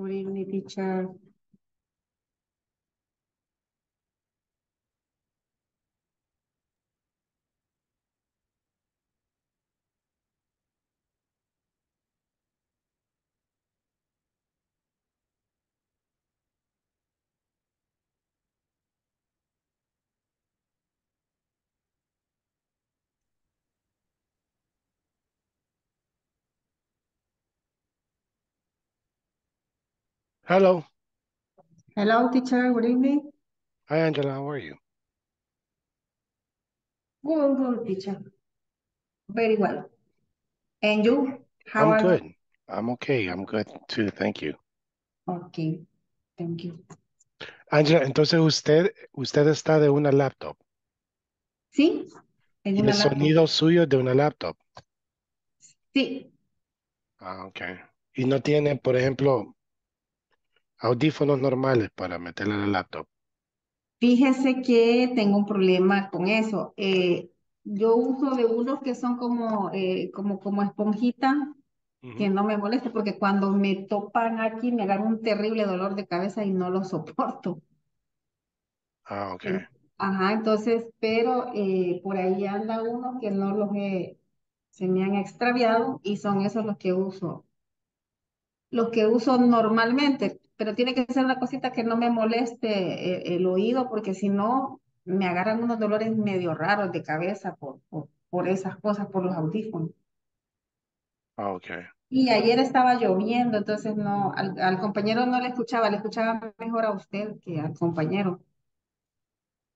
Good evening, teacher. Hello. Hello, teacher. Good evening. Hi, Angela. How are you? Good, good, teacher. Very well. And you? How I'm are you? good. I'm okay. I'm good too. Thank you. Okay, thank you. Angela, entonces usted, usted está de una laptop ¿Sí? En una el laptop. sonido suyo de una laptop. Sí, Ah, ok. Y no tiene, por ejemplo, audífonos normales para meterle la laptop. fíjese que tengo un problema con eso. Eh, yo uso de unos que son como, eh, como, como esponjita, que no me molesta, porque cuando me topan aquí me agarra un terrible dolor de cabeza y no lo soporto. Ah, ok. Ajá, entonces, pero eh, por ahí anda uno que no los he, se me han extraviado y son esos los que uso, los que uso normalmente, pero tiene que ser una cosita que no me moleste eh, el, oído porque si no me agarran unos dolores medio raros de cabeza por, por, por esas cosas, por los audífonos. Ah, ok. Y ayer estaba lloviendo, entonces no, al, al compañero no le escuchaba, le escuchaba mejor a usted que al compañero.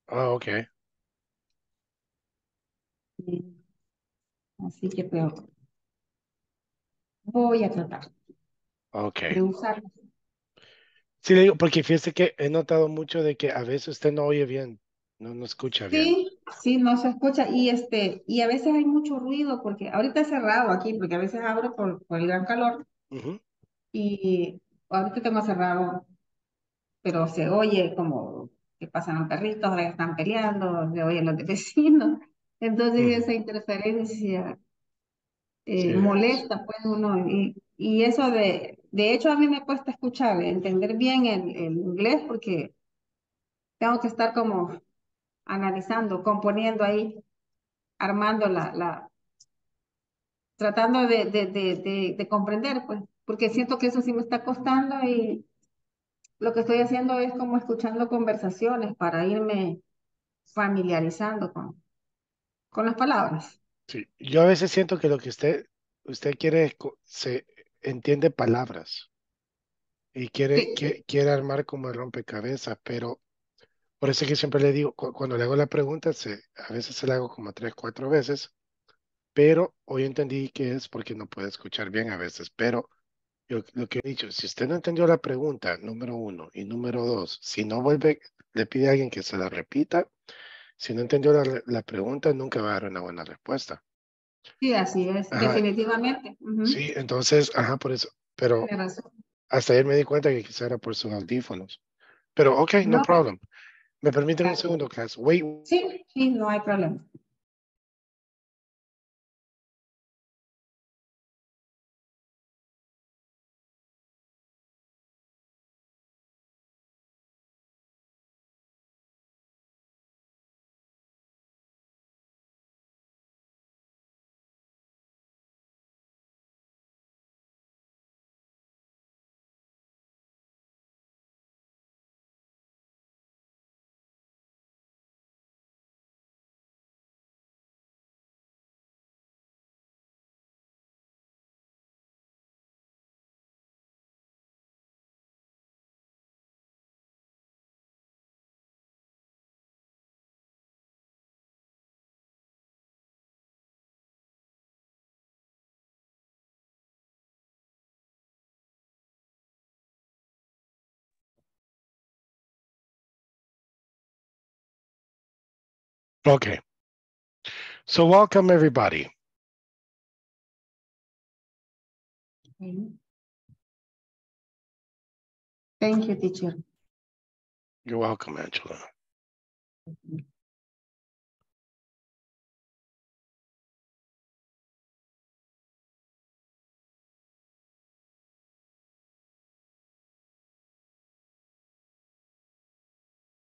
Ah, ok. Sí, Así que peor. Voy a tratar Ok. de usarlo. Sí, le digo, porque fíjese que he notado mucho de que a veces usted no oye bien, no, no escucha bien. Sí, sí, no se escucha y este, y a veces hay mucho ruido porque ahorita es cerrado aquí, porque a veces abro por, por el gran calor Ujú. y ahorita tengo cerrado, pero se oye como que pasan los perritos, ahora están peleando, se oyen los de vecinos, entonces Ujú. esa interferencia Sí, eh, es. molesta pues uno y, y eso de, de hecho a mí me cuesta escuchar, entender bien el, el inglés porque tengo que estar como analizando, componiendo ahí, armando la, la tratando de, de, de, de, de comprender, pues, porque siento que eso sí me está costando y lo que estoy haciendo es como escuchando conversaciones para irme familiarizando con, con las palabras. Sí. Yo a veces siento que lo que usted, usted quiere, se entiende palabras y quiere, Sí, quiere armar como el rompecabezas, pero por eso es que siempre le digo, cu- cuando le hago la pregunta, se, a veces se la hago como tres, cuatro veces, pero hoy entendí que es porque no puede escuchar bien a veces, pero yo lo que he dicho, si usted no entendió la pregunta, número uno, y número dos, si no vuelve, le pide a alguien que se la repita, si no entendió la, la pregunta, nunca va a dar una buena respuesta. Sí, así es, Ajá, definitivamente. Sí, entonces, ajá, por eso, pero hasta ayer me di cuenta que quizá era por sus audífonos. Pero, ok, no No, problem. ¿Me permiten un segundo, class? Wait. Sí, sí, no hay problema. Okay. So welcome everybody. Thank you, teacher. You're welcome, Angela.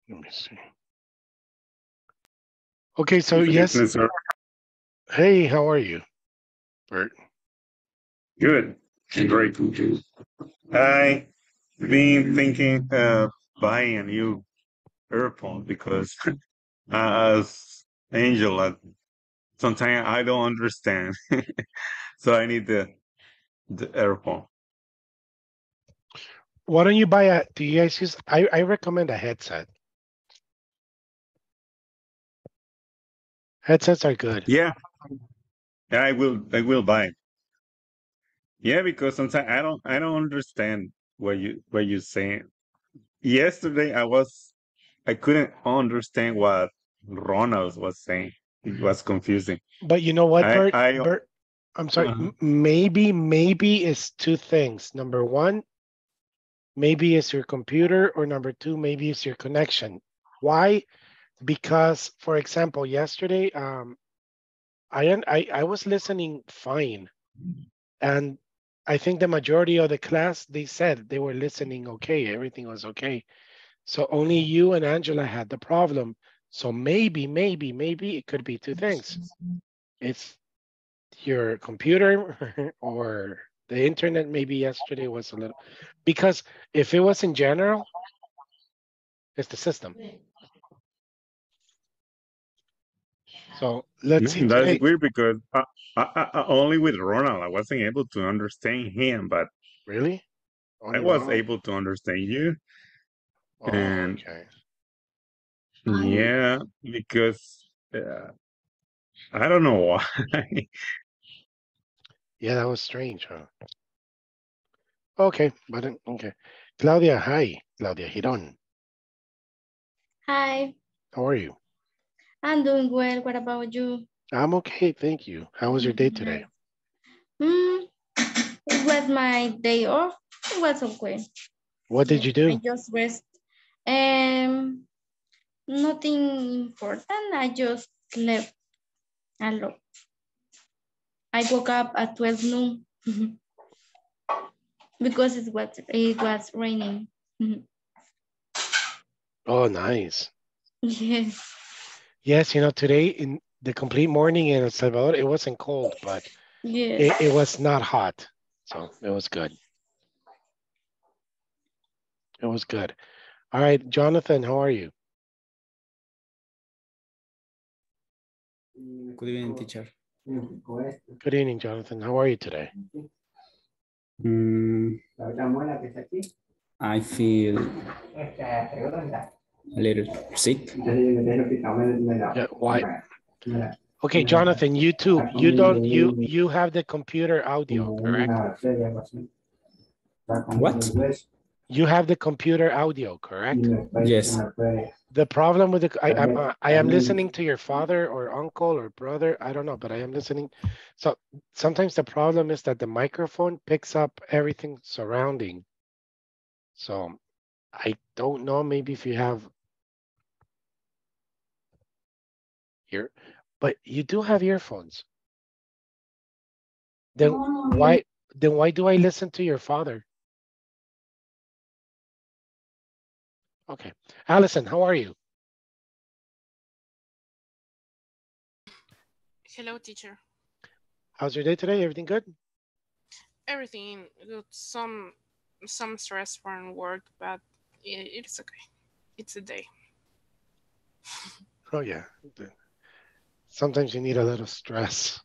Let me see. Okay, so Good yes. evening, sir. Hey, how are you, Bert? Good. Great. I been thinking uh buying a new earphone because as Angela, sometimes I don't understand, so I need the the earphone. Why don't you buy a? Do you guys use? I I recommend a headset. Headsets are good. Yeah, yeah, I will. I will buy. Yeah, because sometimes I don't. I don't understand what you what you're saying. Yesterday, I was. I couldn't understand what Ronald was saying. It was confusing. But you know what, I- Bert? I- Bert, I'm sorry. Uh-huh. Maybe, maybe it's two things. Number one, maybe it's your computer, or number two, maybe it's your connection. Why? Because, for example, yesterday, um, I I I was listening fine, and I think the majority of the class they said they were listening okay. Everything was okay. So only you and Angela had the problem. So maybe, maybe, maybe it could be two things. It's your computer or the internet maybe yesterday was a little because if it was in general, it's the system. So let's see Mm, That's weird because I, I, I, only with Ronald I wasn't able to understand him, but Really? I was one? able to understand you. Oh, and- okay. Yeah, because uh, I don't know why. Yeah, that was strange, huh? Okay, but okay. Claudia, hi. Claudia Giron. Hi, How are you? I'm doing well. What about you? I'm okay, thank you. How was your day today? Hmm, it was my day off. It was okay. What did you do? I just rest. Um, nothing important. I just slept a lot. I woke up at 12 noon because it was it was raining. Oh, nice. Yes. Yes, you know, today in the complete morning in El Salvador, it wasn't cold, but Yes. it, it was not hot. So it was good. It was good. All right, Jonathan, how are you? Good evening, teacher. Good evening, Jonathan. How are you today? Mm, I feel a little sick. Yeah, why? Okay, Jonathan, you too. You don't you you have the computer audio, correct? What? You have the computer audio, correct? Yes. The problem with the I I'm, uh, I am listening to your father or uncle or brother. I don't know, but I am listening. So sometimes the problem is that the microphone picks up everything surrounding. So I don't know. Maybe if you have here, but you do have earphones. Then oh. why then why do I listen to your father? Okay, Allison, how are you? Hello, teacher. How's your day today? Everything good? Everything good. Some some stress from work, but i- it's okay. It's a day. Oh yeah. The- Sometimes you need a little stress.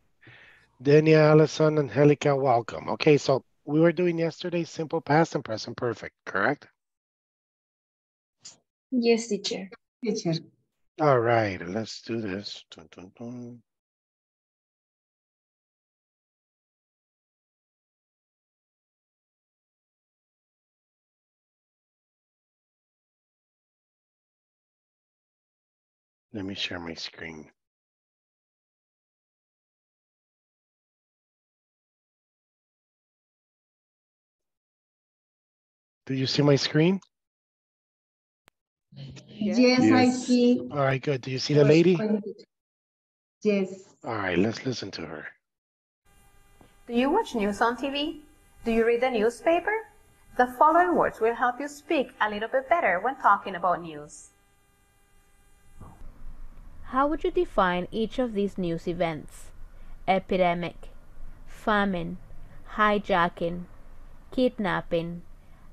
Dania, Allison, Angelica, welcome. Okay, so we were doing yesterday simple past and present perfect, correct? Yes, teacher. Teacher. All right, let's do this. Dun, dun, dun. Let me share my screen. Do you see my screen? Yes, I Yes. see. All right, good. Do you see the lady? Yes. All right, let's listen to her. Do you watch news on TV? Do you read the newspaper? The following words will help you speak a little bit better when talking about news. How would you define each of these news events? Epidemic, famine, hijacking, kidnapping,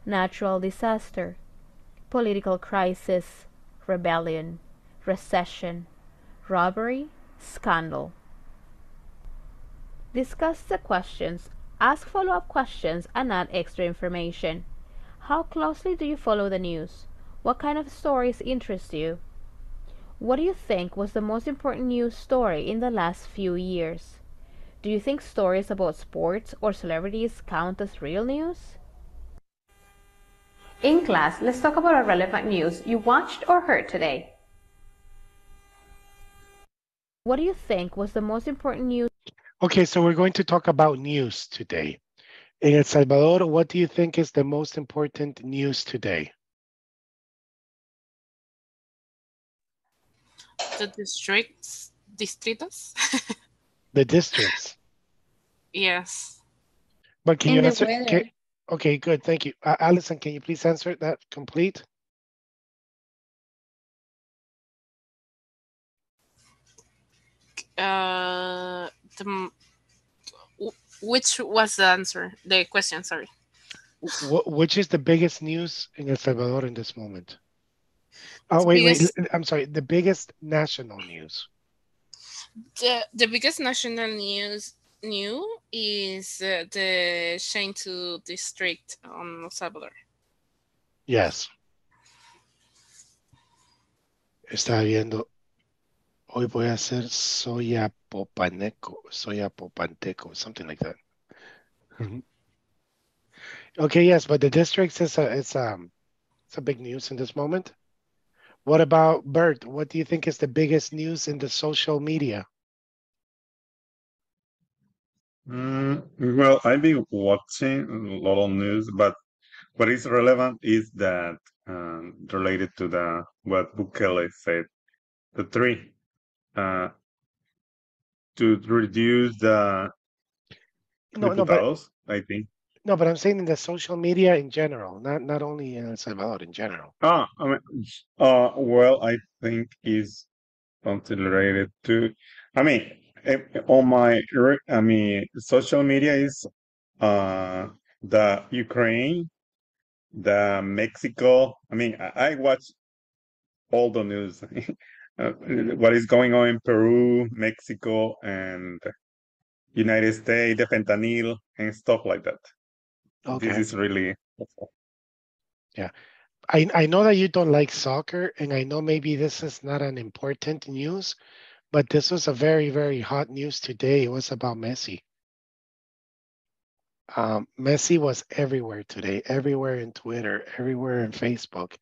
natural disaster, political crisis, rebellion, recession, robbery, scandal. Discuss the questions, ask follow up questions, and add extra information. How closely do you follow the news? What kind of stories interest you? What do you think was the most important news story in the last few years? Do you think stories about sports or celebrities count as real news? In class, let's talk about a relevant news you watched or heard today. What do you think was the most important news? Okay, so we're going to talk about news today. In El Salvador, what do you think is the most important news today? The districts, distritos. The districts. yes. But can And you the answer? weather. Can, okay, good. Thank you. Uh, Allison, can you please answer that complete? Uh, the which was the answer? The question. Sorry. Wh- which is the biggest news in El Salvador in this moment? Oh, wait, biggest- wait. I'm sorry. The biggest national news. The the biggest national news new is uh, the Shantou district on El Salvador. Yes. Estaba viendo. Hoy voy a hacer soya popaneco, soya popanteco, something like that. Mhm. Okay, yes, but the districts is a, it's um, it's a big news in this moment. What about Bert? What do you think is the biggest news in the social media? Mm, well, I've been watching a lot of news, but what is relevant is that um, related to the what Bukele said, the three, uh, to reduce the No, no, but I think. no, but I'm saying in the social media in general, not not only in El Salvador in general. Ah, I mean, uh, well, I think is something related to. I mean, on my, I mean, social media is uh the Ukraine, the Mexico. I mean, I, I watch all the news. uh, what is going on in Peru, Mexico, and United States, the fentanyl and stuff like that. Okay. This is really Yeah, I, I know that you don't like soccer, and I know maybe this is not an important news, but this was a very, very hot news today. It was about Messi. Um, Messi was everywhere today, everywhere in Twitter, everywhere in Facebook.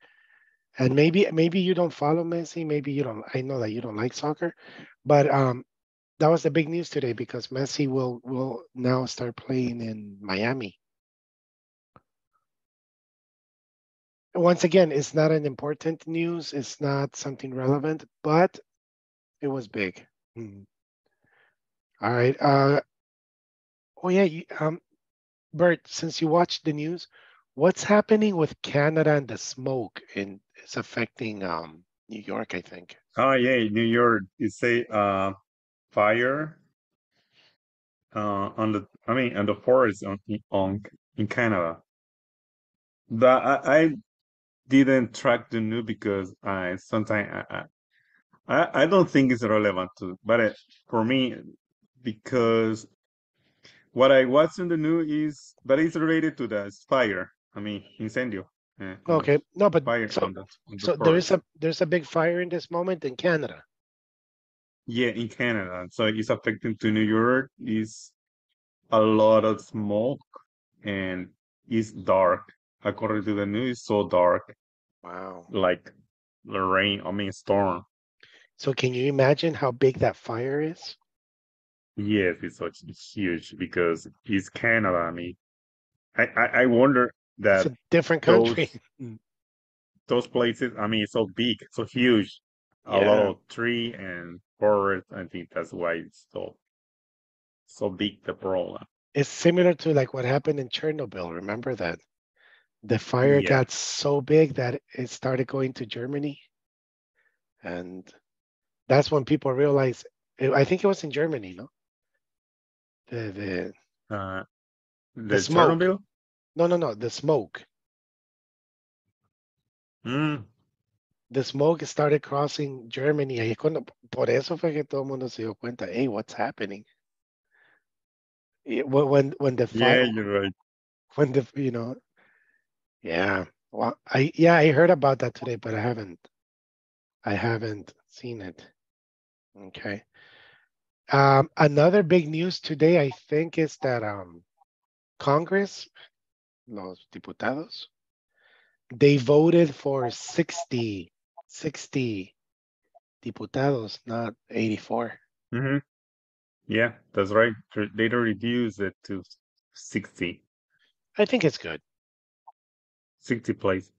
And maybe maybe you don't follow Messi, maybe you don't. I know that you don't like soccer, but um, that was the big news today because Messi will will now start playing in Miami. Once again, it's not an important news. It's not something relevant, but it was big. Mhm. All right. Uh, oh yeah. You, um, Bert, since you watched the news, what's happening with Canada and the smoke? And it's affecting um New York, I think. Oh yeah, New York. You say uh fire uh on the I mean on the forest on on in Canada. That I, I didn't track the news because I sometimes I, I I- don't think it's relevant to but it, for me because what I watch in the news is but it's related to the fire. I mean incendio. uh, the Okay. No, but Fire so on the, on the so there is a there's a big fire in this moment in Canada. Yeah, in Canada. So it's affecting to New York. Is a lot of smoke and it's dark. According to the news, it's so dark, Wow. like the rain. I mean, storm. So can you imagine how big that fire is? Yes, it's such huge because it's Canada. I mean, I I, I wonder It's that a different country. Mm. those places. I mean, it's so big, so huge. A lot of tree and forest. I think that's why it's so so big. The problem. It's similar to like what happened in Chernobyl. Remember that? The fire Yeah. got so big that it started going to Germany. And That's when people realize. eh, I think it was in Germany, no? The the Uh, the smoke. Chernobyl? no no no the smoke. Mm, The smoke started crossing Germany. Es cuando, por eso fue que todo el mundo se dio cuenta. Hey, what's happening? Yeah, When when the yeah, fire, you're right. when the you know, yeah. Well, I yeah I heard about that today, but I haven't. I haven't seen it. Okay. Um, another big news today, I think, is that um, Congress, los diputados, they voted for 60, 60 diputados, not 84. Mm -hmm. Yeah, that's right. They reduced it to 60, I think it's good. 60 place.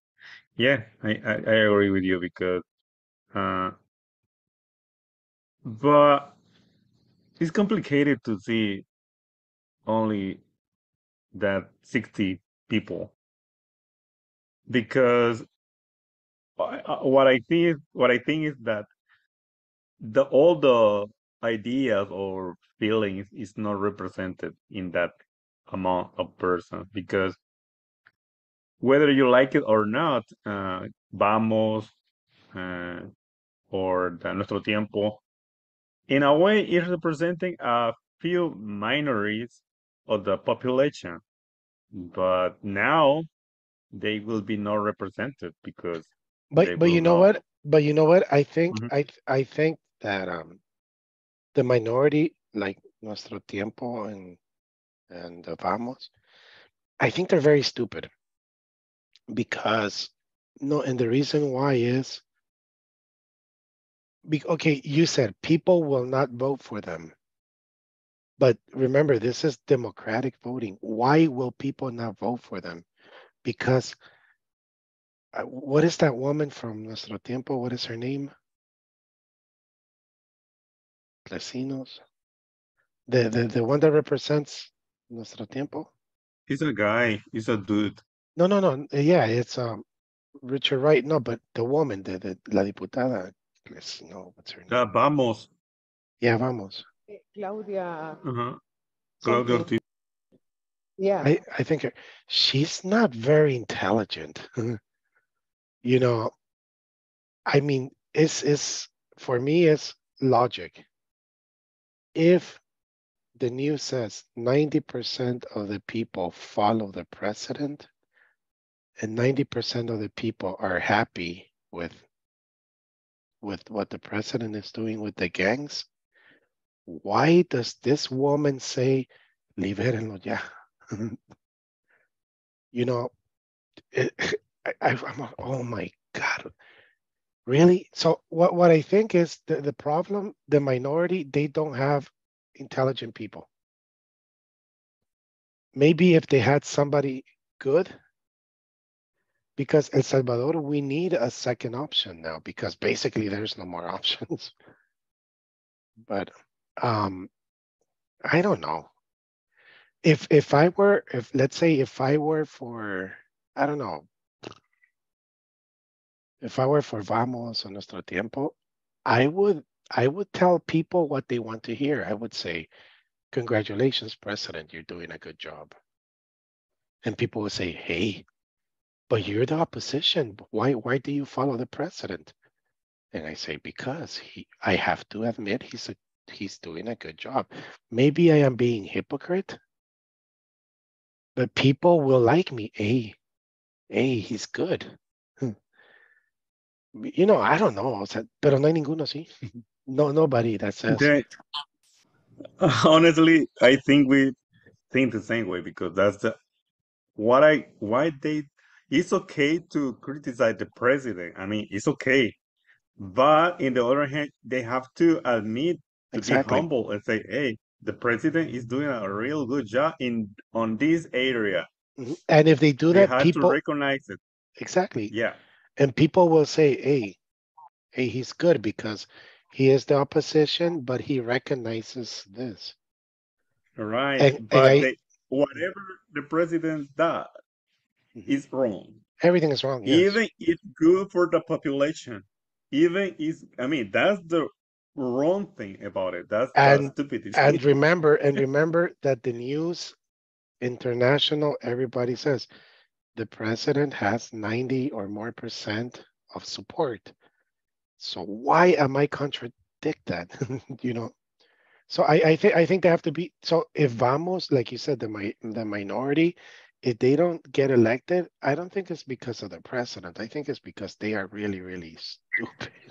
Yeah, I, I, I agree with you because, uh, but it's complicated to see only that 60 people. Because what I think is what I think is that the all the ideas or feelings is not represented in that amount of persons. Because whether you like it or not, uh, vamos uh, or the nuestro tiempo, in a way, is representing a few minorities of the population, but now they will be not represented because they But but you know not. what? But you know what? I think Mhm. I th- I think that um the minority like Nuestro Tiempo and and the Vamos, I think they're very stupid because no, and the reason why is okay, you said people will not vote for them. But remember, this is democratic voting. Why will people not vote for them? Because uh, what is that woman from Nuestro Tiempo? What is her name? Vecinos. The, the the one that represents Nuestro Tiempo? He's a guy. He's a dude. No, no, no. Yeah, it's um Richard Wright. No, but the woman, the, the la diputada. Let's know what's her name. Uh, vamos. Yeah, vamos. Claudia, Uh-huh. Claudio something. Ortiz. Yeah. I, I think her, she's not very intelligent. you know, I mean, it's, it's for me, it's logic. If the news says 90% of the people follow the president and 90% of the people are happy with with what the president is doing with the gangs, why does this woman say libérenlo ya? you know, it, eh, I, I, I'm like, oh my God. Really? So what, what I think is the, the problem, the minority, they don't have intelligent people. Maybe if they had somebody good, because El Salvador, we need a second option now because basically there's no more options. But um, I don't know. If if I were, if let's say if I were for, I don't know, if I were for Vamos o Nuestro Tiempo, I would I would tell people what they want to hear. I would say, congratulations, President, you're doing a good job. And people would say, hey, but you're the opposition. Why why do you follow the president? And I say, because he I have to admit he's a he's doing a good job. Maybe I am being hypocrite, but people will like me. Hey, hey, he's good. Hmm. You know, I don't know. pero no hay ninguno así. No, nobody that says honestly, I think we think the same way because that's the what I why they it's okay to criticize the president. I mean, it's okay. But in the other hand, they have to admit to Exactly. be humble and say, hey, the president is doing a real good job in on this area. Mhm. And if they do They that, have to people recognize it. exactly. Yeah. And people will say, hey, hey, he's good because he is the opposition, but he recognizes this. Right. And- and but I- they, whatever the president does. Mm-hmm. is wrong. Everything is wrong. Yes. even it's good for the population even is i mean that's the wrong thing about it. That's And- that's stupidity. And remember, and remember that the news, international, everybody says the president has 90 or more percent of support. So why am I contradict that? you know? So I, I think I think they have to be so if Vamos, like you said, the mi- the minority, if they don't get elected, I don't think it's because of the president. I think it's because they are really, really stupid.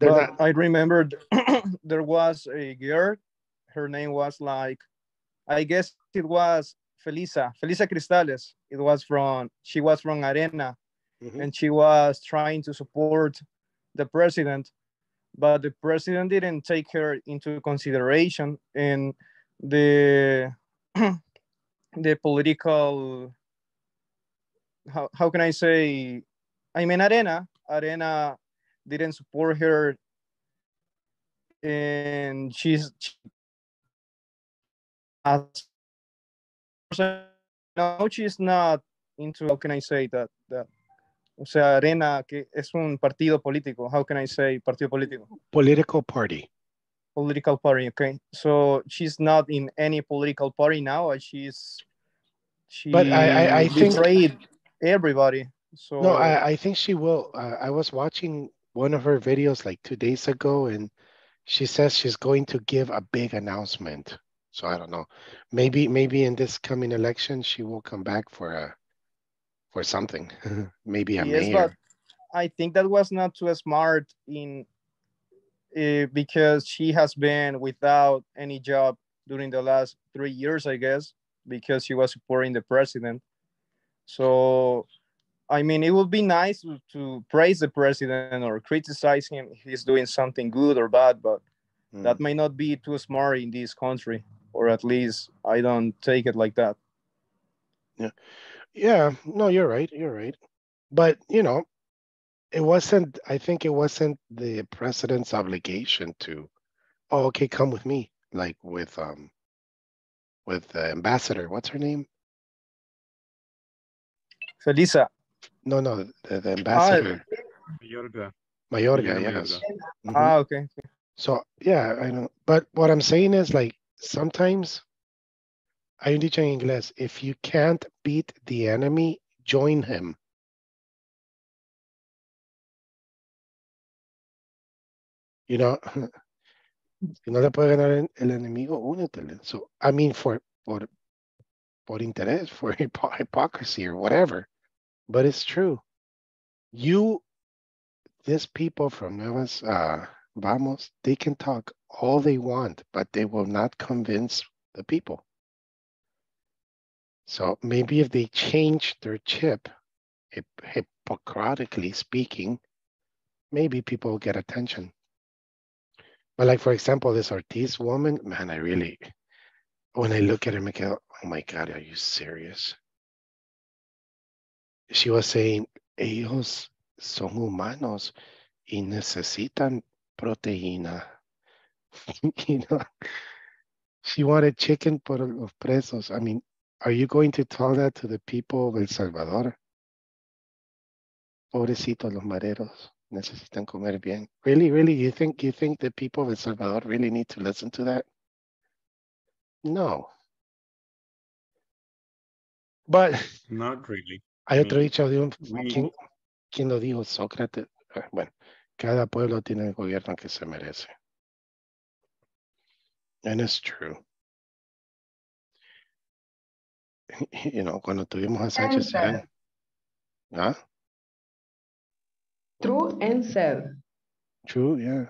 But not I remembered there was a girl. Her name was like, I guess it was Felissa, Felissa Cristales. It was from, she was from Arena Mhm. and she was trying to support the president, but the president didn't take her into consideration and the the political how, how can I say? I mean Arena Arena didn't support her. And she's she, no she's not into how can I say that that o sea Arena que es un partido político how can I say partido político? Political party. Political party okay so she's not in any political party now she's she But I- I- I think- betrayed everybody so No, I, I think she will. Uh, I was watching one of her videos like two days ago, and she says she's going to give a big announcement. So I don't know. Maybe maybe in this coming election she will come back for a for something. maybe a yes, but. I think that was not too smart in uh, because she has been without any job during the last three years, I guess, because she was supporting the president. So, I mean, it would be nice to, to praise the president or criticize him if he's doing something good or bad, but Mm. that may not be too smart in this country, or at least I don't take it like that. Yeah, Yeah. no, you're right. You're right. But you know, it wasn't. I think it wasn't the president's obligation to. Oh, okay, come with me. Like with um, with the ambassador. What's her name? Felissa, No, no, the, the ambassador, Mayorga. Mayorga. Miguel Yes. Mayorga. Mhm. ah, okay. So yeah, I know. But what I'm saying is like sometimes hay un dicho en inglés, if you can't beat the enemy, join him. You know, si no le puede ganar el, enemigo, únetele. So I mean for por por interés, for hypo- hypocrisy or whatever. But it's true. You these people from Nuevas uh, Vamos, they can talk all they want, but they will not convince the people. So maybe if they change their chip, hip, hypocritically speaking, maybe people will get attention. But like for example, this Ortiz woman, man, I really, when I look at her, go, oh my God, are you serious? She was saying, ellos son humanos y necesitan proteína. you know, she wanted chicken por los presos. I mean, are you going to tell that to the people of El Salvador? Pobrecitos los mareros, necesitan comer bien. Really, really, you think you think the people of El Salvador really need to listen to that? No. But Not really. hay otro mean, dicho de un we- ¿quién, quién lo dijo? Sócrates. Ah, Bueno, cada pueblo tiene el gobierno que se merece. And it's true. You know, cuando tuvimos a Sánchez. ¿Ah? True and said. True, yeah.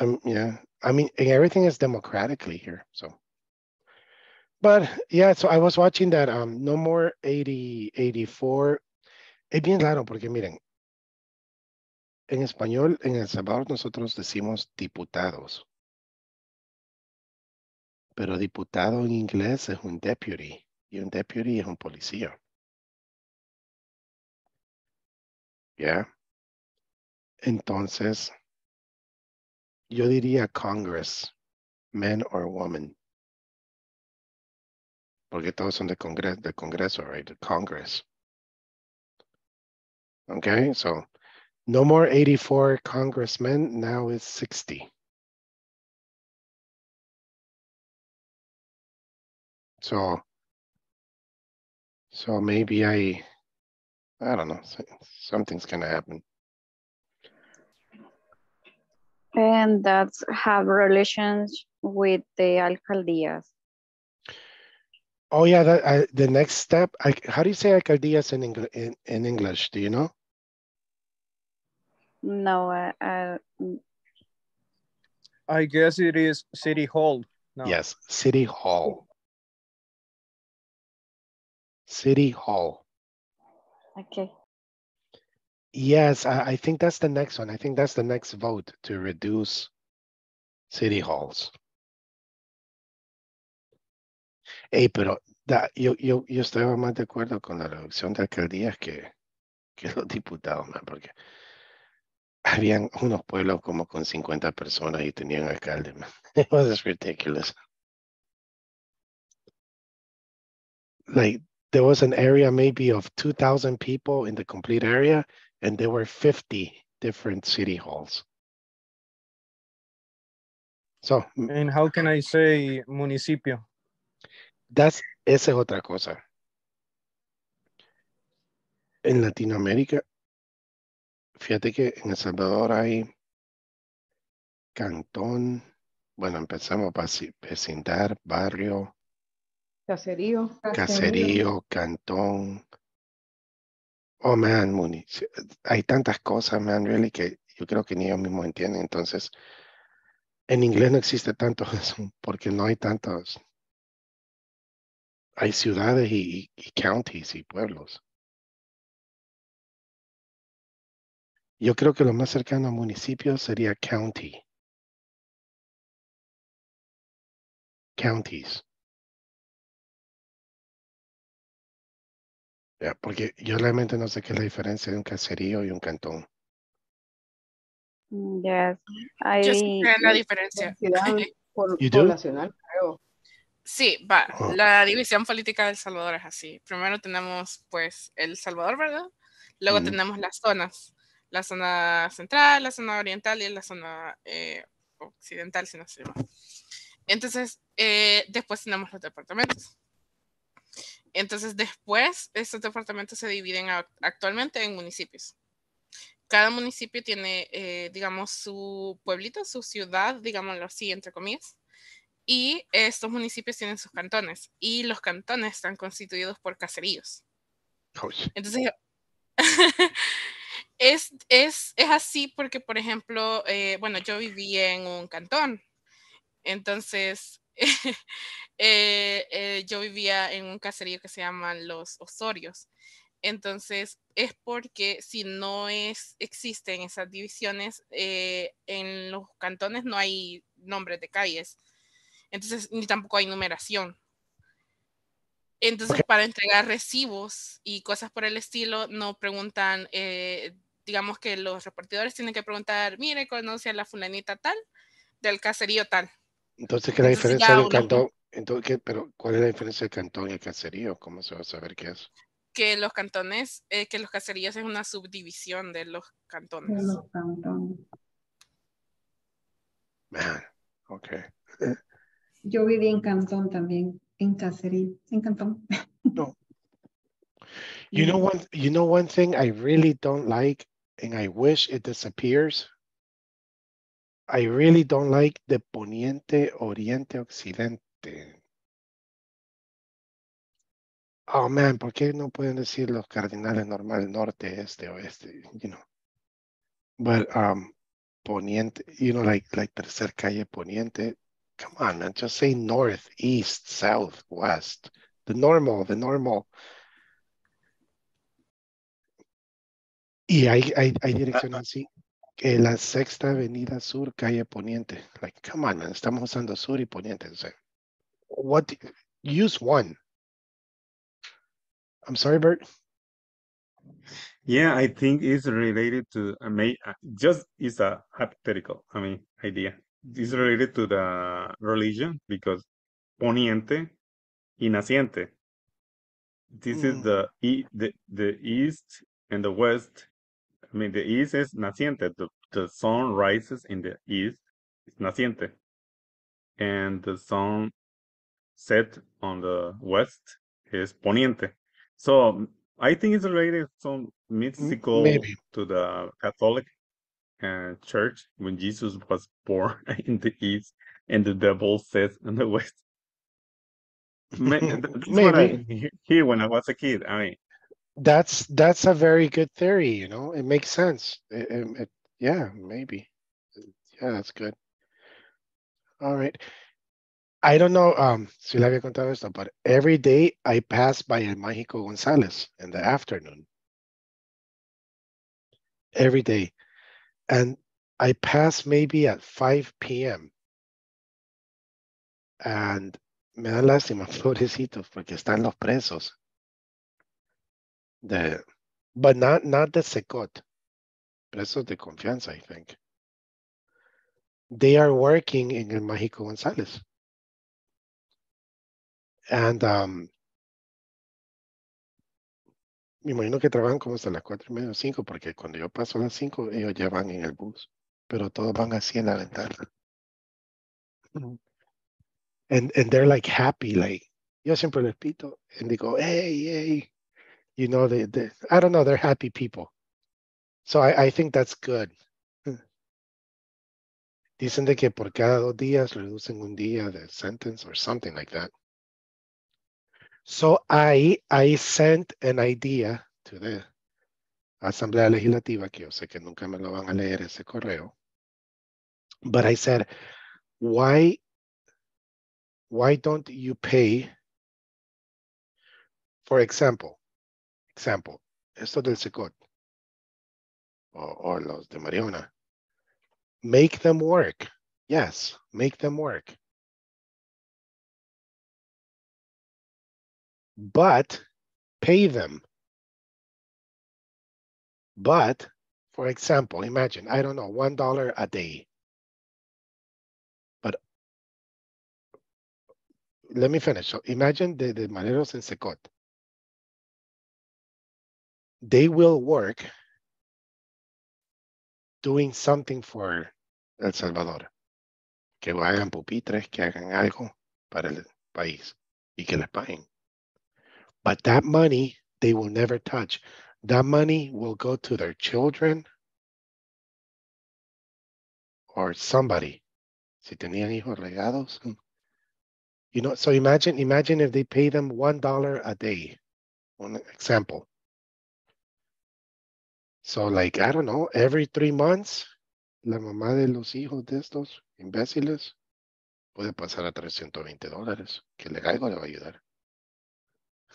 Um, yeah. I mean, everything is democratically here, so. But yeah, so I was watching that um No More 80, 84. Es bien raro porque miren, en español, en El Salvador nosotros decimos diputados. Pero diputado en inglés es un deputy y un deputy es un policía. ¿Ya? Entonces, yo diría Congress, man or woman. Porque todos son de congreso, del Congreso, right? The Congress. Okay, so No more 84 congressmen, now it's 60. So, so maybe I, I don't know, something's gonna happen. And that's have relations with the alcaldías. Oh yeah, that, I, the next step, I, how do you say alcaldías in, Engl- in, in English? Do you know? No, uh, uh, I guess it is City Hall. No. Yes, City Hall. City Hall. Okay. Yes, I, I think that's the next one. I think that's the next vote to reduce city halls. Ey, pero da, yo, yo, yo estaba más de acuerdo con la reducción de alcaldías que, que los diputados, man, porque habían unos pueblos como con 50 personas y tenían alcalde, man. It was ridiculous. Like, there was an area maybe of 2,000 people in the complete area, and there were 50 different city halls. So, And how can I say municipio? that's, esa es otra cosa. En Latinoamérica, fíjate que en El Salvador hay cantón, bueno, empezamos vecindad, barrio, Caserío. caserío, cantón. Oh, man, hay tantas cosas, man, really, que yo creo que ni ellos mismos entienden. Entonces, en inglés no existe tanto eso, porque no hay tantos. Hay ciudades y, y counties y pueblos. Yo creo que lo más cercano a municipio sería county. Counties. Ya, porque yo realmente no sé qué es la diferencia de un caserío y un cantón. Mm, Yes, Yo sí I, sé la diferencia. Por- poblacional, creo. Sí, va. Oh. La división política del Salvador es así. Primero tenemos, pues, El Salvador, ¿verdad? Luego tenemos las zonas. La zona central, la zona oriental y la zona eh, occidental, si no se llama. Entonces, eh, después tenemos los departamentos. Entonces, después, estos departamentos se dividen a- actualmente en municipios. Cada municipio tiene, eh, digamos, su pueblito, su ciudad, digámoslo así, entre comillas. Y estos municipios tienen sus cantones. Y los cantones están constituidos por caseríos. Entonces, es, es, es así porque, por ejemplo, eh, bueno, yo viví en un cantón. Entonces, eh, eh, yo vivía en un caserío que se llaman Los Osorios. Entonces, es porque si no es, existen esas divisiones, eh, en los cantones no hay nombres de calles. Entonces, ni tampoco hay numeración. Entonces, para entregar recibos y cosas por el estilo, no preguntan, eh, digamos que los repartidores tienen que preguntar, mire, conoce a la fulanita tal, del caserío tal. Entonces, ¿qué es la diferencia ya de un uno- cantón? Entonces, ¿qué- pero ¿cuál es la diferencia del cantón y el caserío? ¿Cómo se va a saber qué es? Que los cantones, eh, que los caseríos es una subdivisión de los cantones. De los cantones. Man, okay. Yo viví en Cantón también, en Cacería, en Cantón. You know one you know one thing I really don't like and I wish it disappears. I really don't like the poniente, oriente, occidente. Oh man, ¿por qué no pueden decir los cardinales normal, norte, este, oeste? You know. But um poniente, you know, like like tercer calle poniente. Come on, man, just say north, east, south, west. The normal, the normal. Y hay, hay, hay direcciones así. Que la sexta avenida sur, calle poniente. Like, come on, man, estamos usando sur y poniente. O sea, what, use one. I'm sorry, Bert. Yeah, I think it's related to I mean uh, just it's a hypothetical, I mean idea. It's related to the religion because poniente y naciente. This is Mm. the e the, the east and the west I mean, the east is naciente. The, the sun rises in the east. It's naciente. And the sun set on the west is poniente. So I think it's related some mystical maybe. to the Catholic uh, church when Jesus was born in the east and the devil sits in the west. That's what I Maybe. he- hear when I was a kid. I mean, That's that's a very good theory, you know. It makes sense. It, it- it- yeah, maybe. Yeah, that's good. All right. I don't know um si le había contado esto, but every day I pass by El Mágico González in the afternoon. Every day. And I pass maybe at 5 p.m. And me da lástima, pobrecitos, porque están los presos. The, but not not the Secot. Presos de confianza, I think. They are working in El Mágico González. And um, me imagino que trabajan como hasta las cuatro y media cinco, porque cuando yo paso a las cinco, ellos ya van en el bus, pero todos van así en la ventana. And, and they're like happy, like, yo siempre les pito, and they go, hey, hey, you know, they, they, I don't know, they're happy people. So I, I think that's good. Hmm. Dicen de que por cada dos días reducen un día de sentence or something like that. So I, I sent an idea to the Asamblea Legislativa, que yo sé que nunca me lo van a leer ese correo. But I said, why, why don't you pay, for example, example, esto del CECOT, or, or los de Mariona, make them work. Yes, make them work. But pay them. But, for example, imagine, I don't know, $1 a day. But let me finish. So imagine the, the mareros in CECOT. They will work doing something for El Salvador. Que hagan pupitres, que hagan algo para el país y que les paguen. But that money they will never touch. That money will go to their children or somebody. Si tenían hijos regados. Mm. You know, so imagine, imagine if they pay them one dollar a day. One example. So like, I don't know, every three months, la mamá de los hijos de estos imbéciles puede pasar a 320 dólares, que le algo le va a ayudar.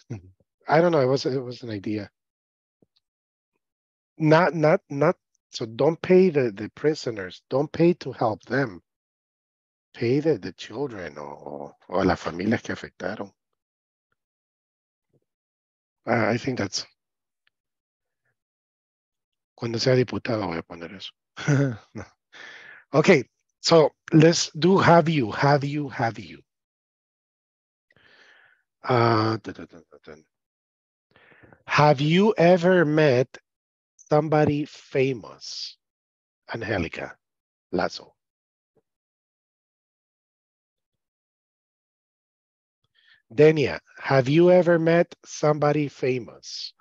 I don't know, it was, it was an idea. Not, not, not, so don't pay the, the prisoners, don't pay to help them. Pay the, the children o, o, o a las familias que afectaron. I I think that's, cuando sea diputado voy a poner eso. No. Okay, so let's do have you, have you, have you. Uh, dun, dun, dun, dun, dun. Have you ever met somebody famous? Angelica Lazo. Denia, have you ever met somebody famous?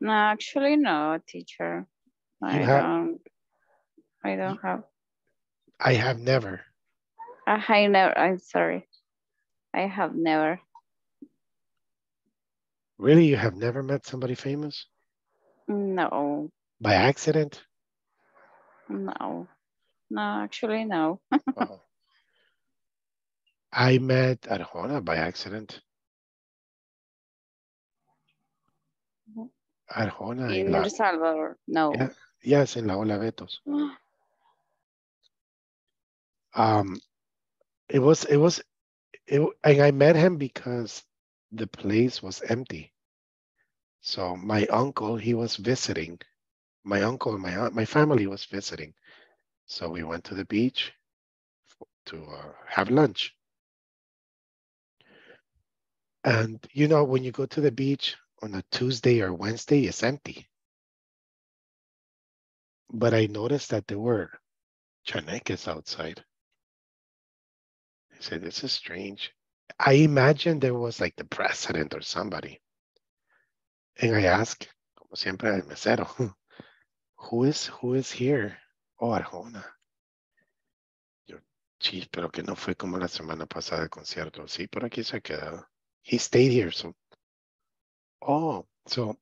No, actually, no, teacher. I have- don't. I don't have. I have never. Ah, I have never. I'm sorry. I have never. Really, you have never met somebody famous? No, By accident? no, no. Actually, no. Oh. I met Arjona by accident. Arjona In El Salvador, no. Yeah. yes, en la Ola Betos. Um, it was, it was, it, and I met him because the place was empty. So my uncle, he was visiting. My uncle and my aunt, my family was visiting. So we went to the beach to uh, have lunch. And you know, when you go to the beach on a Tuesday or Wednesday, is empty. but I noticed that there were Chaneques outside. I said, this is strange. I imagine there was like the president or somebody. And I asked, como siempre, al mesero, who is, who is here? Oh, Arjona. Yo, sí, pero que no fue como la semana pasada el concierto. Sí, por aquí se ha quedado. He stayed here, so. Oh, so,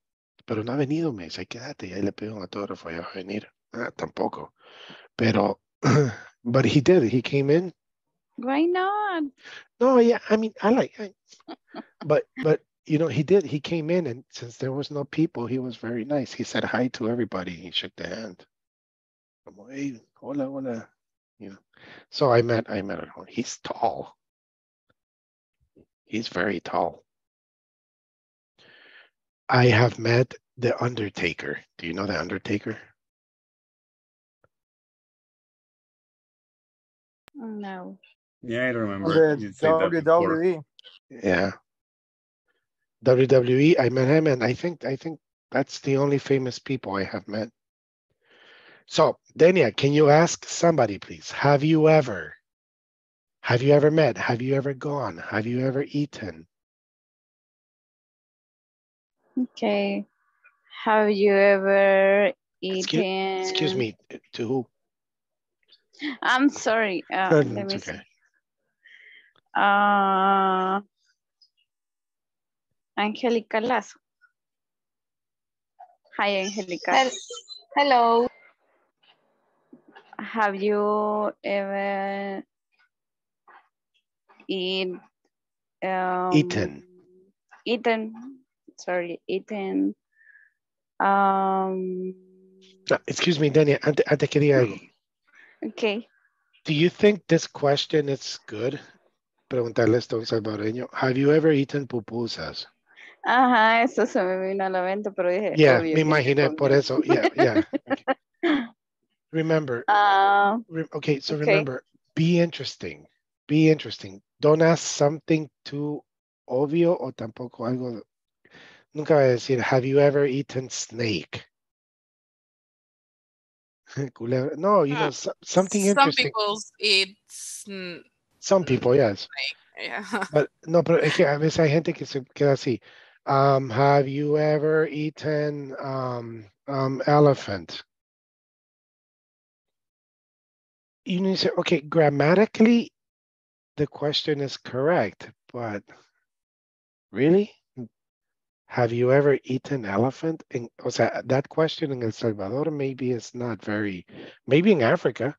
pero no ha venido, me dice, quédate. Y ahí le pido un autógrafo, ya va a venir. Ah, tampoco. Pero, but he did. He came in. Why not? No, yeah, I mean, I like, I, but, but, you know, he did. He came in, and since there was no people, he was very nice. He said hi to everybody. He shook the hand. Como, hey, hola, hola. You know, so I met, I met him. He's tall. He's very tall. I have met the Undertaker. Do you know the Undertaker? No. Yeah, I don't remember. The you said that before. WWE. Yeah. WWE, I met him, and I think I think that's the only famous people I have met. So, Dania, can you ask somebody, please? Have you ever, have you ever met? Have you ever gone? Have you ever eaten? Okay. Have you ever eaten? excuse me, to who? I'm sorry. Uh, No, let me it's see. okay. Uh, Angelica Lazo. Hi, Angelica. Hello. Have you ever eat, um, Eaten. eaten, sorry, eaten, um, No, excuse me, Dania, ante, antes que diga algo. okay. Do you think this question is good? Preguntarle esto a un salvadoreño. Have you ever eaten pupusas? Ajá, eso se me vino a la mente, pero dije, Yeah, obvio me imaginé por obvio. eso. Yeah, yeah. okay. Remember, Ah, re- okay, so okay. remember, be interesting. Be interesting. Don't ask something too obvio o tampoco algo. Nunca va a decir, have you ever eaten snake? Culebra. No, you know, Uh, so- something Some interesting. people eat sn- Some people, yes. yeah. But no, pero es que a veces hay gente que se queda así. Um, have you ever eaten um, um, elephant? You need to say, okay, grammatically, the question is correct, but really? Have you ever eaten elephant? In, o sea, that question in El Salvador maybe is not very, maybe in Africa,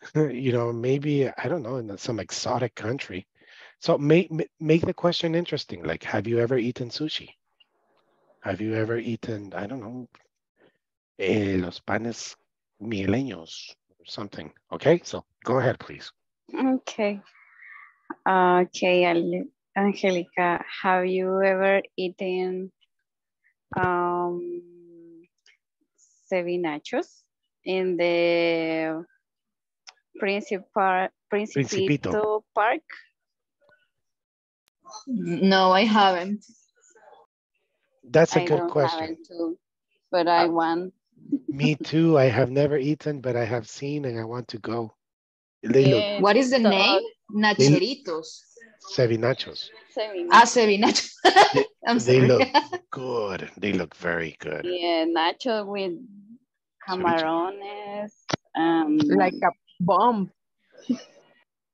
you know, maybe, I don't know, in some exotic country. So make make the question interesting. Like, have you ever eaten sushi? Have you ever eaten, I don't know, eh, los panes mieleños or something? Okay, so go ahead, please. Okay. Okay, Al- Angelica, have you ever eaten um cevichos in the Principal Principito. Principito Park? No, I haven't. That's a I good don't question. have it too, but I Uh, want. Me too. I have never eaten, but I have seen and I want to go. They look Yeah, What is the so- name? Nacheritos. Cevinachos. ceviche. Ah, ceviche. I'm They sorry. look good. They look very good. Yeah, nacho with camarones. Um, Like a bomb.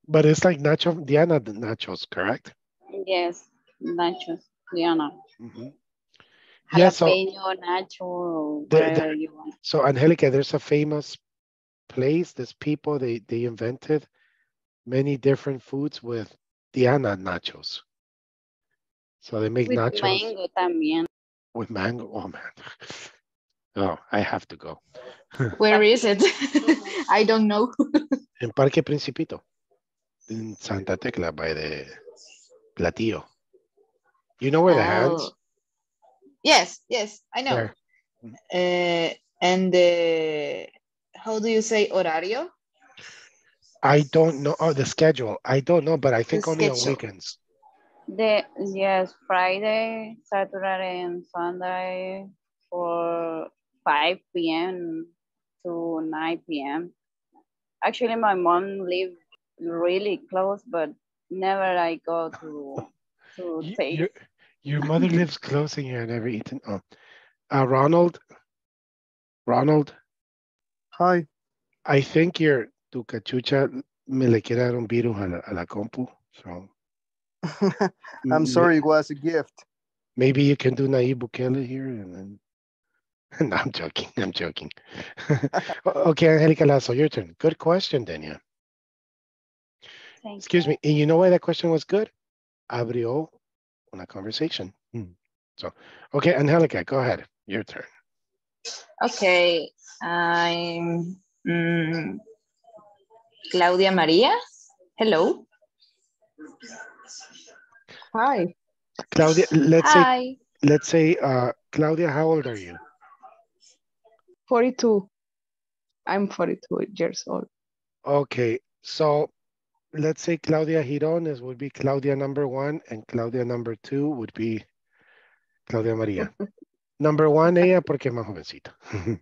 But it's like nacho, Diana the nachos, correct? yes, nachos. Diana. Mhm. Yeah, so Jalapeno, nacho, The- the- whatever you want. so Angelica, there's a famous place, there's people they they invented many different foods with Diana nachos. So they make With nachos mango también. with mango. Oh man. Oh, I have to go. Where is it? I don't know. En Parque Principito, in Santa Tecla by the Platillo. You know where the hands? Oh. Yes, yes, I know. Uh, and the, how do you say horario? I don't know. Oh, the schedule. I don't know, but I think The only on weekends. The yes, Friday, Saturday, and Sunday for 5 p.m. to 9 p.m. Actually, my mom lives really close, but never I go to to Y- taste. Your, your mother lives close and you've never eaten. Oh, uh, Ronald, Ronald, Hi. I think your tu cachucha me le quiere dar un virus a la, a la compu. So I'm sorry, it was a gift. maybe you can do Nayib Bukele here and then. No, I'm joking. I'm joking. Okay, Angelica Lasso, your turn. Good question, Dania. Thank Excuse me. And you know why that question was good? Abrió una conversation. Hmm. So, okay, Angelica, go ahead. Your turn. Okay, I'm mm, Claudia Maria. Hello. Hi. Claudia, let's say, Hi. let's say, uh, Claudia, how old are you? 42. I'm 42 years old. Okay, so let's say Claudia Girones would be Claudia number one, and Claudia number two would be Claudia Maria. Number one, ella, porque es más jovencita.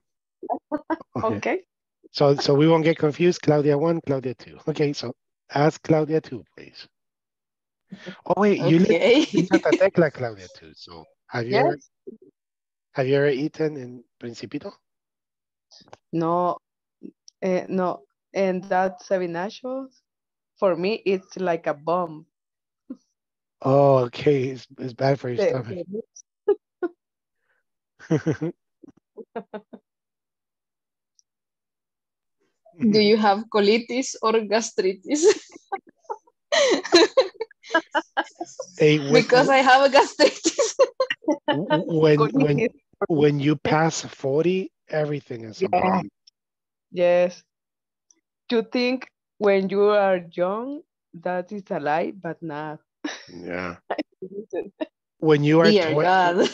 Okay. Okay. So, so we won't get confused. Claudia one, Claudia two. Okay, so ask Claudia two, please. Oh wait, you live Okay. in Santa Tecla, Claudia two. So have you ever have you ever eaten in Principito? No, eh, no. And that seven nachos, for me, it's like a bomb. Oh, okay, it's, it's bad for your stomach. Do you have colitis or gastritis? Because I have a gastritis. when when when you pass forty, everything is a Yeah. Yes. You think when you are young, that is a lie, but not. Yeah. When you are Dear twen- God.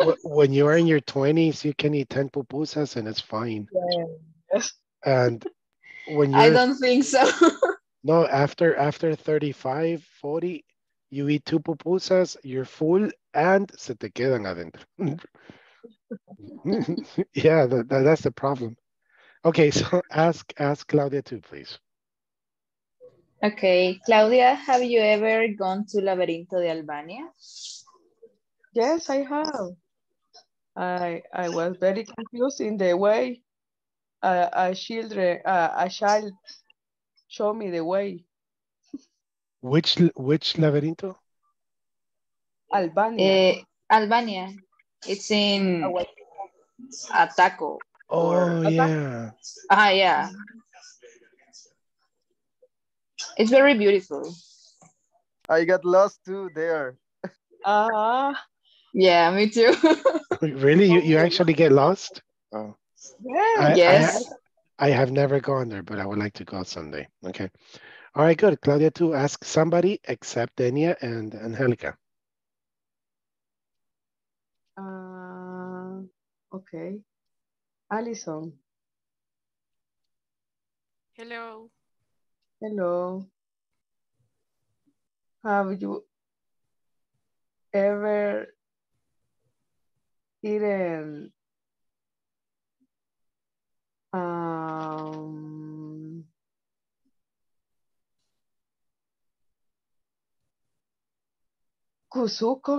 wh- when you are in your twenties, you can eat ten pupusas and it's fine. Yes. And when I you're don't think so. no after after 35, 40, you eat two pupusas, you're full, and se te quedan adentro. yeah, that, that- that's the problem. Okay, so ask ask Claudia too, please. Okay, Claudia, have you ever gone to Laberinto de Albania? Yes, I have. I I was very confused in the way uh, a children uh, a child show me the way. Which which laberinto? Albania. Eh, Albania. It's in Ataco. Oh yeah. Ah, yeah. It's very beautiful. I got lost too there. Ah, Yeah, me too. Really? You you actually get lost? Oh. Yes. I, I, yes. I have never gone there, but I would like to go someday. Okay. All right, good. Claudia, to ask somebody except Denia and Angelica. Uh, okay. Alison, Hello. hello. Have you ever eaten um cusuco?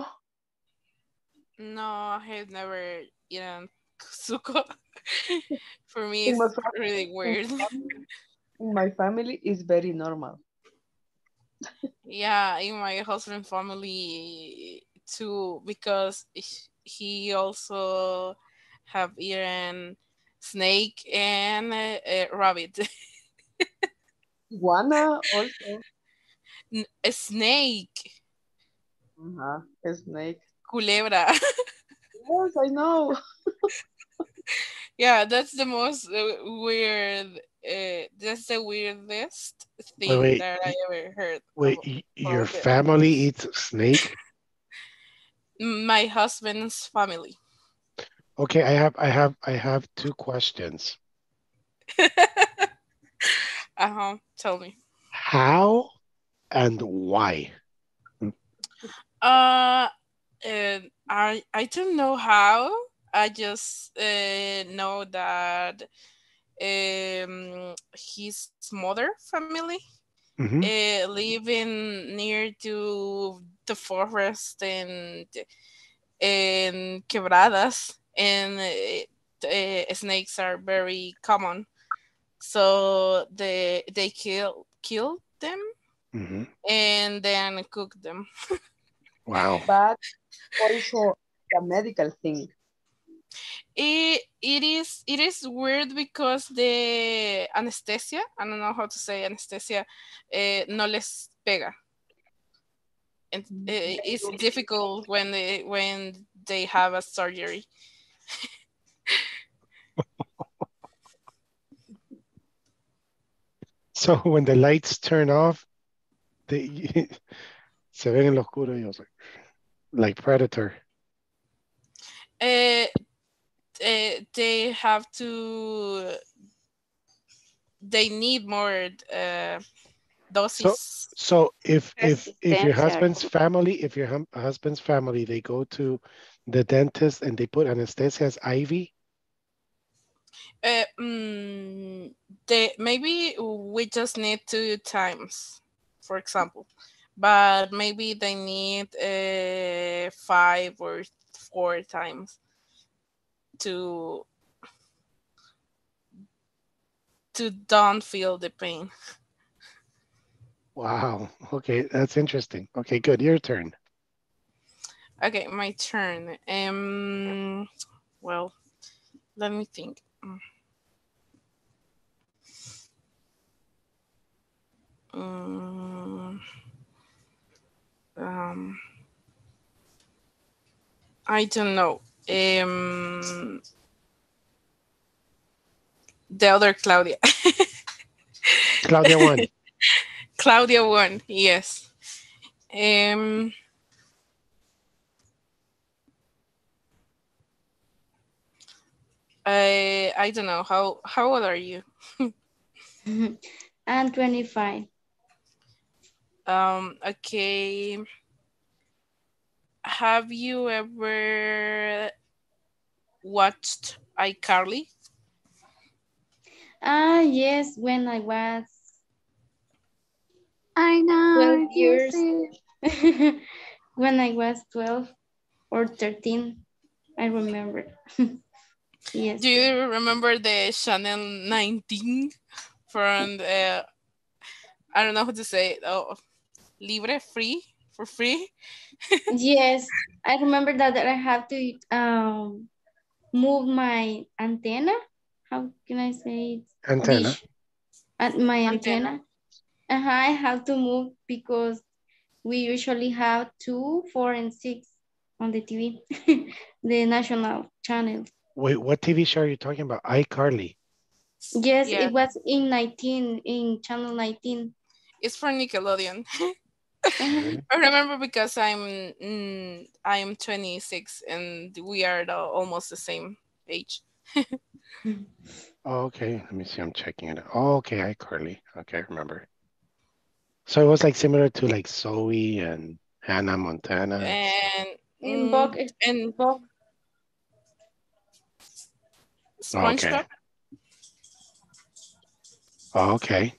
No, I have never eaten cusuco. For me, In it's fam- really weird. my family- in my family is very normal. Yeah, in my husband family too, because he also have eaten snake and uh, uh, rabbit. Iguana also. N- a snake, Uh-huh. A snake. culebra. Yes, I know. yeah, that's the most uh, weird. Uh, that's the weirdest thing wait, that I y- ever heard. Wait, of- your family eats snake? My husband's family. Okay, I have I have I have two questions. Uh huh. Tell me. How and why? Uh, and I I don't know how. I just uh, know that um, his mother family Mhm. uh, living near to the forest and and quebradas and uh, uh, snakes are very common so they they kill kill them Mhm. and then cook them Wow. But also a medical thing. it, it is it is weird because the anesthesia i don't know how to say anesthesia eh, no les pega and eh, it's difficult when they when they have a surgery So when the lights turn off, they se ven en lo oscuro ellos like, like Predator. uh, they have to they need more uh, So doses so if if if your husband's family, if your hum- husband's family, they go to the dentist and they put anesthesia as IV, Uh, mm, they maybe we just need two times, for example, but maybe they need uh, five or four times to to don't feel the pain. Wow. Okay, that's interesting. Okay, good. Your turn. Okay, my turn. Um, well, let me think. Mm, um, I don't know. Um, the other Claudia. Claudia won. Claudia won. Yes. Um. I I don't know how how old are you? I'm 25. Um. Okay. Have you ever watched iCarly? Ah, yes, when I was I know. 12 years. when I was 12 or 13, I remember. Yes. Do you remember the Channel 19 from the, I don't know how to say it, oh, libre, free, for free? yes, I remember that, that I have to um, move my antenna. How can I say it? Antenna. Dish. At my Antenna. antenna. Uh-huh, I have to move because we usually have two, four, and six on the TV, the national channel. Wait, what TV show are you talking about? iCarly. Yes, Yeah. it was in 19, in channel 19. It's for Nickelodeon. Uh-huh. I remember because I'm mm, I'm 26 and we are the, almost the same age. Oh, okay, let me see. I'm checking it. out. Oh, okay, iCarly. Okay, I remember. So it was like similar to like Zoe and Hannah Montana. And In mm, Vogue, and Vogue. SpongeBob. Oh, okay.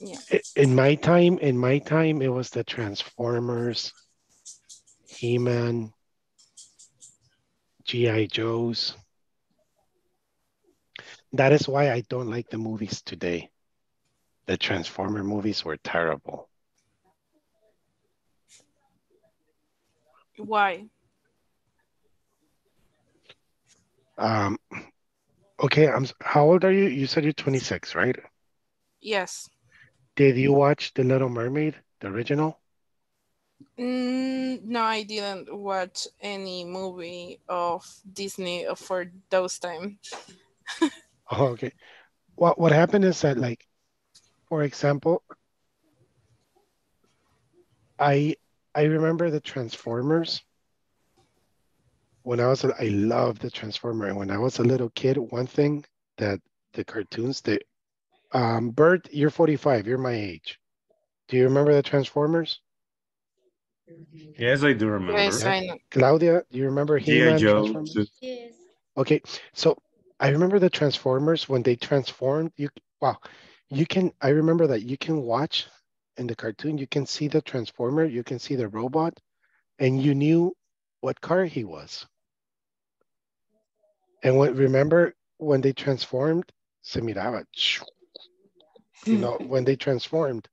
Yeah. In my time, in my time, it was the Transformers, He-Man, G.I. Joes. That is why I don't like the movies today. The Transformer movies were terrible. Why? Um, okay, I'm. How old are you? You said you're 26, right? Yes. Did you watch The Little Mermaid, the original? Mm, no, I didn't watch any movie of Disney for those time. Oh, okay. What what happened is that, like, for example, I I remember the Transformers. When I was a, I loved the Transformer, and when I was a little kid, one thing that the cartoons they um Bert, you're 45, you're my age. Do you remember the Transformers? Yes, I do remember. Yes, I know. Claudia, do you remember G.I. He-Man Joe. Yes. Okay, so I remember the Transformers when they transformed. You wow, you can. I remember that you can watch in the cartoon. You can see the Transformer. You can see the robot, and you knew what car he was. And what remember when they transformed, se miraba. You know when they transformed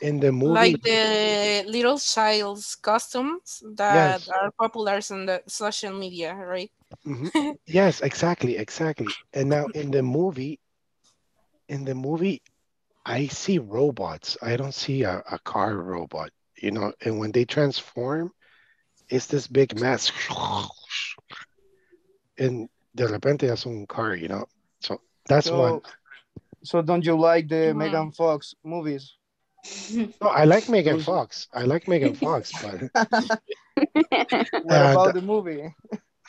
in the movie. Like the little child's costumes that Yes. are popular on the social media, right? Mhm. Yes, exactly, exactly. And now in the movie, in the movie, I see robots. I don't see a, a car robot, you know, and when they transform, it's this big mess. And de repente es un car, you know. So that's one. So, so don't you like the. Megan Fox movies? No, I like Megan Fox. I like Megan Fox, but What And- about the movie?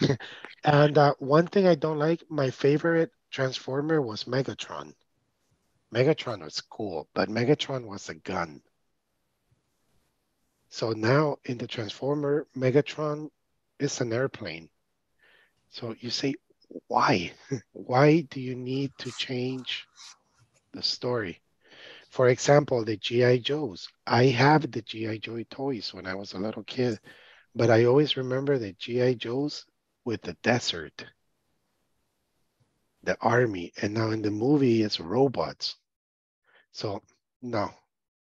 and uh, one thing I don't like, my favorite Transformer was Megatron. Megatron was cool, but Megatron was a gun. So now in the Transformer, Megatron is an airplane. So you say, why? why do you need to change the story? For example, the G.I. Joes. I have the G.I. Joe toys when I was a little kid, but I always remember the G.I. Joes with the desert, the army, and now in the movie it's robots. So no,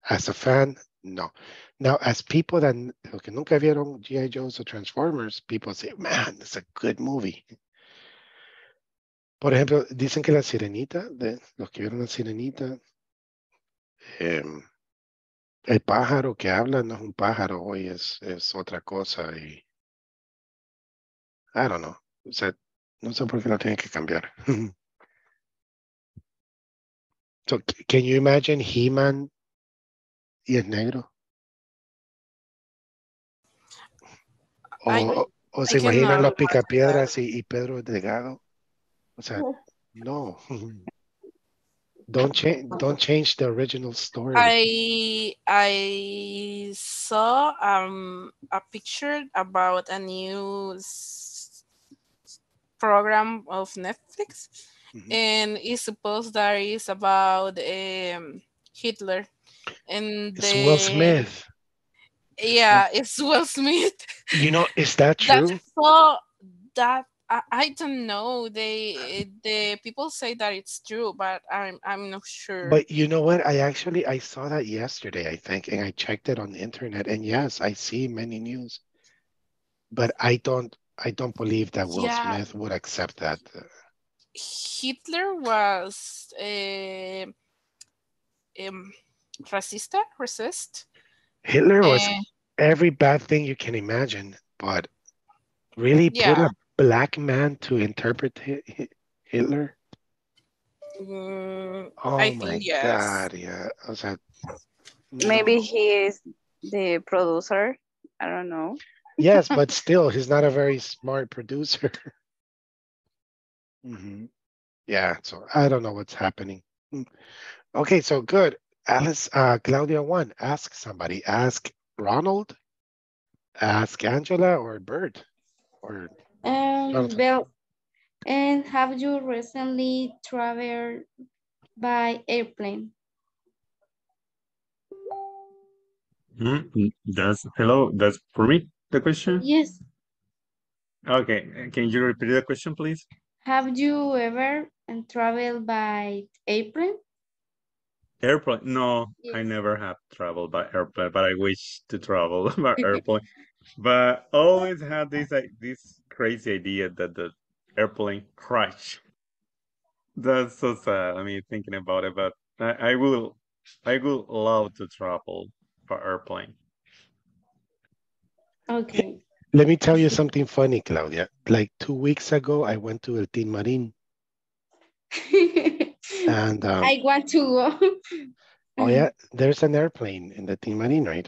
as a fan, no. Now as people that que nunca vieron G.I. Joes or Transformers, people say, man, it's a good movie. Por ejemplo, dicen que la sirenita, de los que vieron la sirenita, em, el pájaro que habla no es un pájaro hoy, es, es otra cosa y I don't know. O sea, no sé por qué lo tienen que cambiar. so, can you imagine He-Man y es negro? O, I- o- se imaginan los picapiedras y, y Pedro Delgado? O sea, no. Don't change, don't change the original story. I I saw um a picture about a new program of Netflix, Mhm. and it's supposed that is about um Hitler, and It's Will Smith. yeah, it's Will Smith. You know, is that That's true? so that I, I don't know. They the people say that it's true, but I'm I'm not sure. But you know what? I actually I saw that yesterday, I think, and I checked it on the internet. And yes, I see many news, but I don't I don't believe that Will Yeah. Smith would accept that. Hitler was uh, um, racista, racist. Hitler was Eh, every bad thing you can imagine, but really put Yeah. a black man to interpret Hi- Hi- Hitler? mm, Oh I my think yes. God, yeah. O sea, Maybe he is the producer. I don't know. Yes, but still, he's not a very smart producer. Mhm. Yeah, so I don't know what's happening. Mm. Okay, so good. Alice, uh, Claudia one, ask somebody. Ask Ronald, ask Angela or Bert or Um, Jonathan. Bill, and have you recently traveled by airplane? Hmm? That's hello. That's for me. The question. Yes. Okay. uh, Can you repeat the question, please? Have you ever um, traveled by airplane? Airplane? No, I never have traveled by airplane, but I wish to travel by airplane. But always had this like this crazy idea that the airplane crash. That's so sad. I mean, thinking about it, but I, I will, I will love to travel by airplane. Okay. Let me tell you something funny, Claudia. Like two weeks ago, I went to El Tin Marin and um, I want to go. oh yeah, there's an airplane in the Tin Marin, right?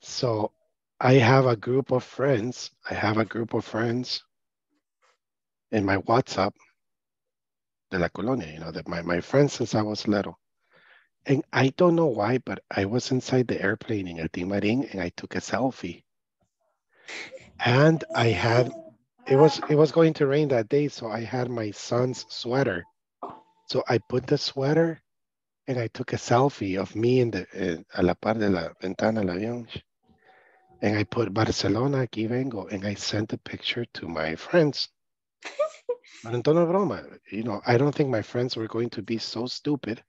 So I have a group of friends. I have a group of friends in my WhatsApp de la colonia, you know, that my, my friends since I was little. And I don't know why, but I was inside the airplane in El Tin Marin and I took a selfie. And I had it was it was going to rain that day, so I had my son's sweater. So I put the sweater and I took a selfie of me in the eh, a la par de la ventana del avión. And I put Barcelona, aquí vengo, and I sent a picture to my friends. But en tono de broma, you know, I don't think my friends were going to be so stupid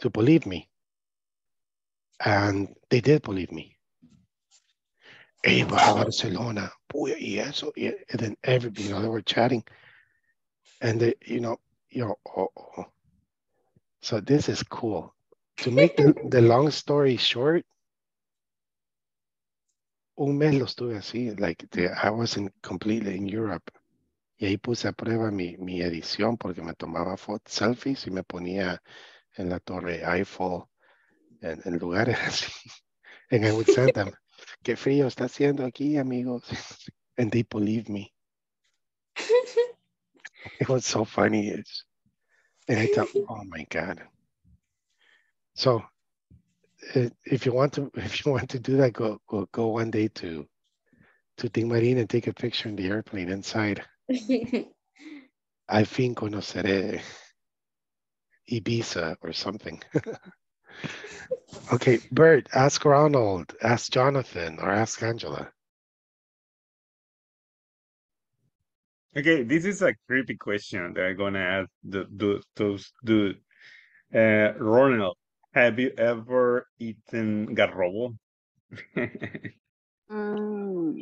to believe me. And they did believe me. Hey, Barcelona. Boy, y eso. y- And then everybody, you know, they were chatting. And they, you know, you know, oh, oh. so this is cool. To make the, the long story short, un mes lo estuve así, like the, I was in, completely in Europe. Y ahí puse a prueba mi, mi edición porque me tomaba fotos, selfies y me ponía en la torre Eiffel, en, en lugares así. And I would send them, qué frío está haciendo aquí, amigos. And they believe me. It was so funny. It's, and I thought, oh my God. So if you want to, if you want to do that, go, go, go one day to, to Tin Marin and take a picture in the airplane inside. Al fin conoceré Ibiza or something. okay, Bert, ask Ronald, ask Jonathan, or ask Angela. Okay, this is a creepy question that I'm gonna ask the the those dude. Uh, Ronald, have you ever eaten garrobo? Mm,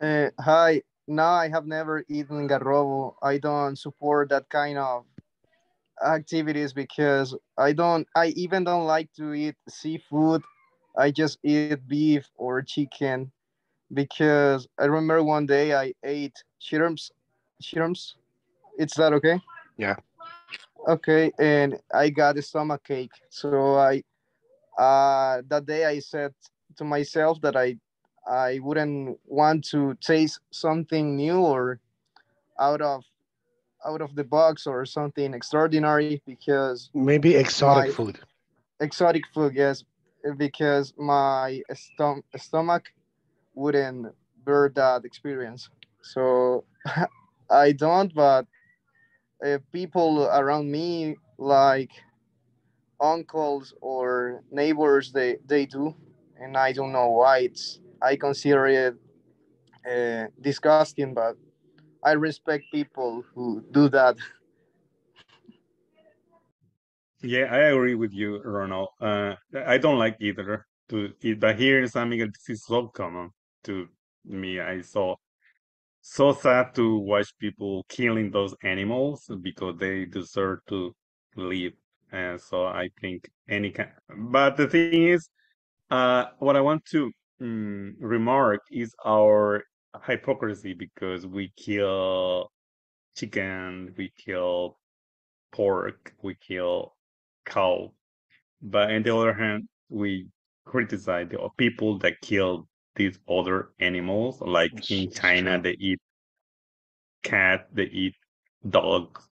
Uh, hi. No, I have never eaten garrobo. I don't support that kind of activities because I don't. I even don't like to eat seafood. I just eat beef or chicken because I remember one day I ate shrimps. Shrimps. Is that okay? Yeah. Okay, and I got a stomach ache. So I, uh, that day I said to myself that I, I wouldn't want to taste something new or out of, out of the box or something extraordinary because Maybe exotic My- food. exotic food, yes, because my stom- stomach wouldn't bear that experience. So I don't, but uh, people around me, like uncles or neighbors, they, they do. And I don't know why it's, I consider it uh, disgusting, but I respect people who do that. Yeah, I agree with you, Ronald. Uh, I don't like either to but here in San Miguel, this is so common to me. I saw so sad to watch people killing those animals because they deserve to live. And so I think any kind, but the thing is, uh, what I want to mm, remark is our hypocrisy because we kill chicken, we kill pork, we kill cow, but on the other hand, we criticize the people that kill these other animals. Like It's- in China, true. they eat cat, they eat dogs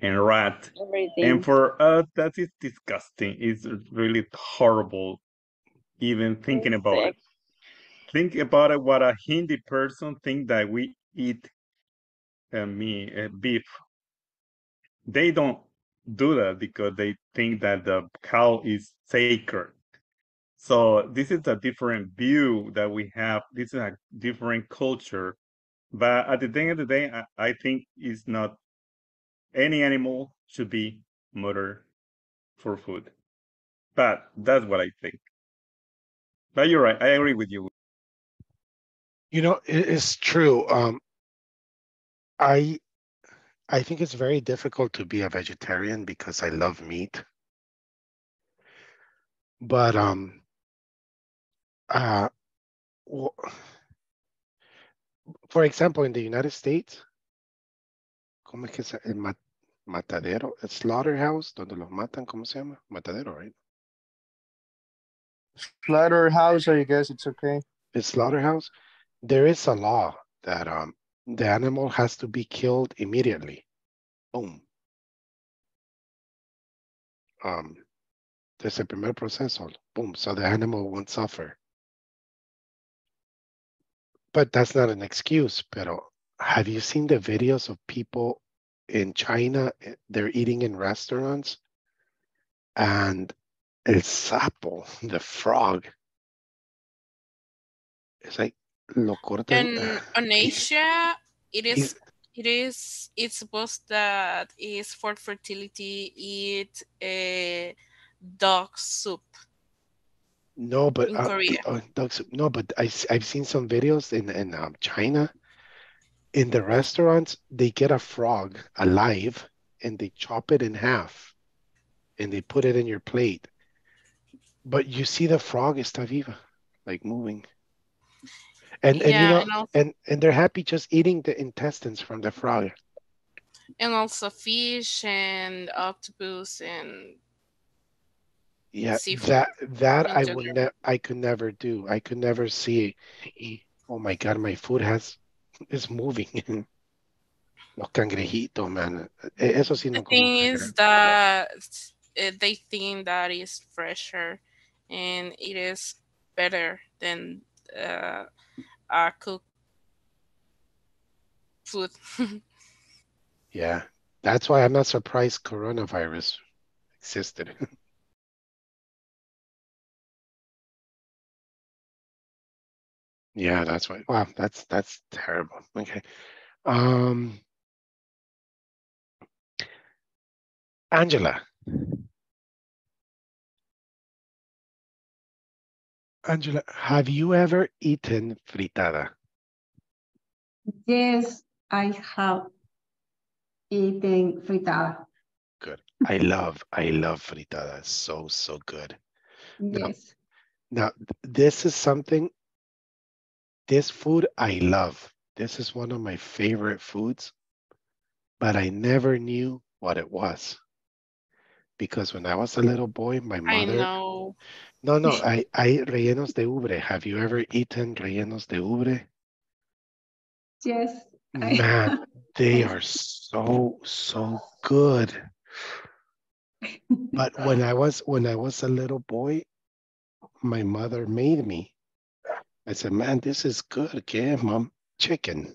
and rat. everything. And for us, that is disgusting. It's really horrible, even thinking about it. Think about it. What a Hindi person think that we eat uh, me uh, beef. They don't do that because they think that the cow is sacred. So this is a different view that we have. This is a different culture. But at the end of the day, I, I think it's not any animal should be murdered for food. But that's what I think. But you're right. I agree with you. You know, it is true. Um, I I think it's very difficult to be a vegetarian because I love meat. But um, uh, for example, in the United States, ¿cómo es que se el ma- matadero, el slaughterhouse, donde los matan, ¿cómo se llama? Matadero, right? Slaughterhouse, I guess it's okay. It's slaughterhouse. There is a law that um the animal has to be killed immediately. Boom. Um, desde el primer proceso. Boom. So the animal won't suffer. But that's not an excuse. Pero have you seen the videos of people in China? eh, They're eating in restaurants and el sapo, the frog, it's like lo cortan. And on Asia, it is Is- it is it's supposed that is for fertility eat a dog soup. No, but in uh, Korea. uh, no, but I I've seen some videos in in um, China. In the restaurants, they get a frog alive and they chop it in half, and they put it in your plate. But you see the frog está viva, like moving. And and you Yeah, know and and and they're happy just eating the intestines from the frog. And also fish and octopus and Yeah, seafood that that I would ne I could never do. I could never see. Oh my God, my food has is moving. Los cangrejitos, man. Eso sí no como thing is that uh, they think that is fresher and it is better than uh, uh, cooked food. Yeah, that's why I'm not surprised coronavirus existed. Yeah, that's why. Wow, that's that's terrible. Okay. Um, Angela. Angela, have you ever eaten fritada? Yes, I have eaten fritada. Good. I love, I love fritada. It's so, so good. Now, Yes. now th- this is something, this food I love. This is one of my favorite foods, but I never knew what it was. Because when I was a little boy, my mother. I know. no, no, I, I rellenos de ubre. Have you ever eaten rellenos de ubre? Yes. I Man, they are so, so good. But when I was when I was a little boy, my mother made me. I said, "Man, this is good. ¿Qué, mom? Chicken."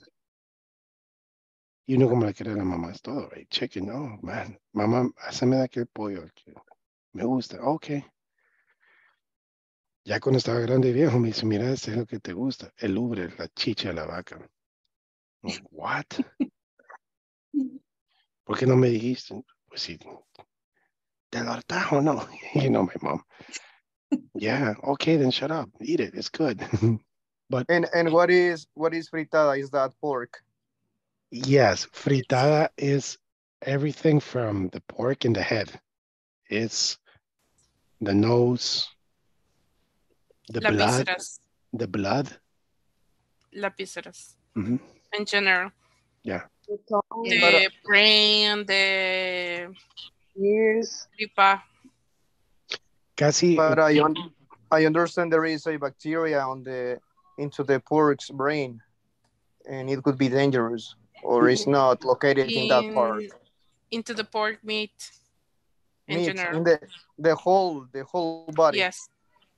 You know cómo le quiere la mamá es todo, right? Chicken. Oh, man. Mamá, hazme de aquel pollo. que Me gusta. Okay. Ya cuando estaba grande y viejo, me dice, mira, este es lo que te gusta. El ubre, la chicha de la vaca. Like, What? ¿Por qué no me dijiste? Pues sí, ¿te lo hartajo o no? You know my mom. Yeah, okay, then shut up. Eat it. It's good. but And and what is what is fritada? Is that pork? yes, fritada is everything from the pork in the head. It's the nose, the La blood, vísceras. the blood. La vísceras. Mhm. In general. Yeah. The brain, the Ears. tripa. Casi. But I eh, un I understand there is a bacteria on the into the pork's brain, and it could be dangerous, or it's mm-hmm. not located in that part. into the pork meat in Meat general. in the the whole the whole body. Yes.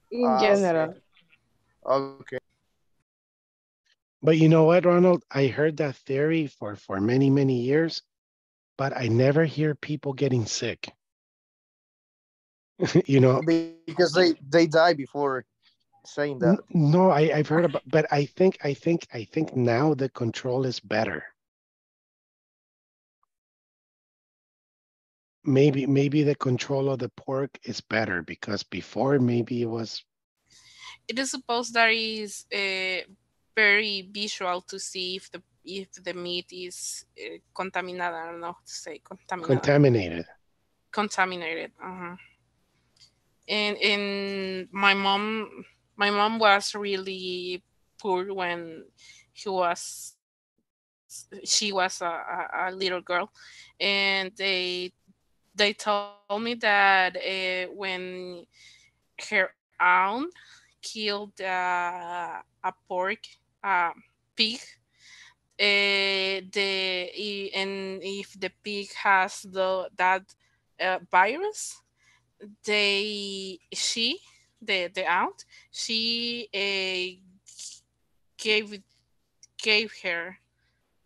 In ah, okay. general. Okay. But you know what, Ronald? I heard that theory for for many many years, but I never hear people getting sick. you know, Because they they die before saying that. No, I, I've heard about, but I think, I think, I think now the control is better. Maybe, maybe the control of the pork is better because before maybe it was, It is supposed that is uh, very visual to see if the if the meat is uh, contaminated. I don't know how to say contaminated. contaminated. contaminated. Uh-huh. And and my mom my mom was really poor when he was she was a, a, little girl. And they they told me that uh, when her aunt killed uh, a pork uh, pig uh, the and if the pig has the that uh, virus they she the the aunt she uh, gave gave her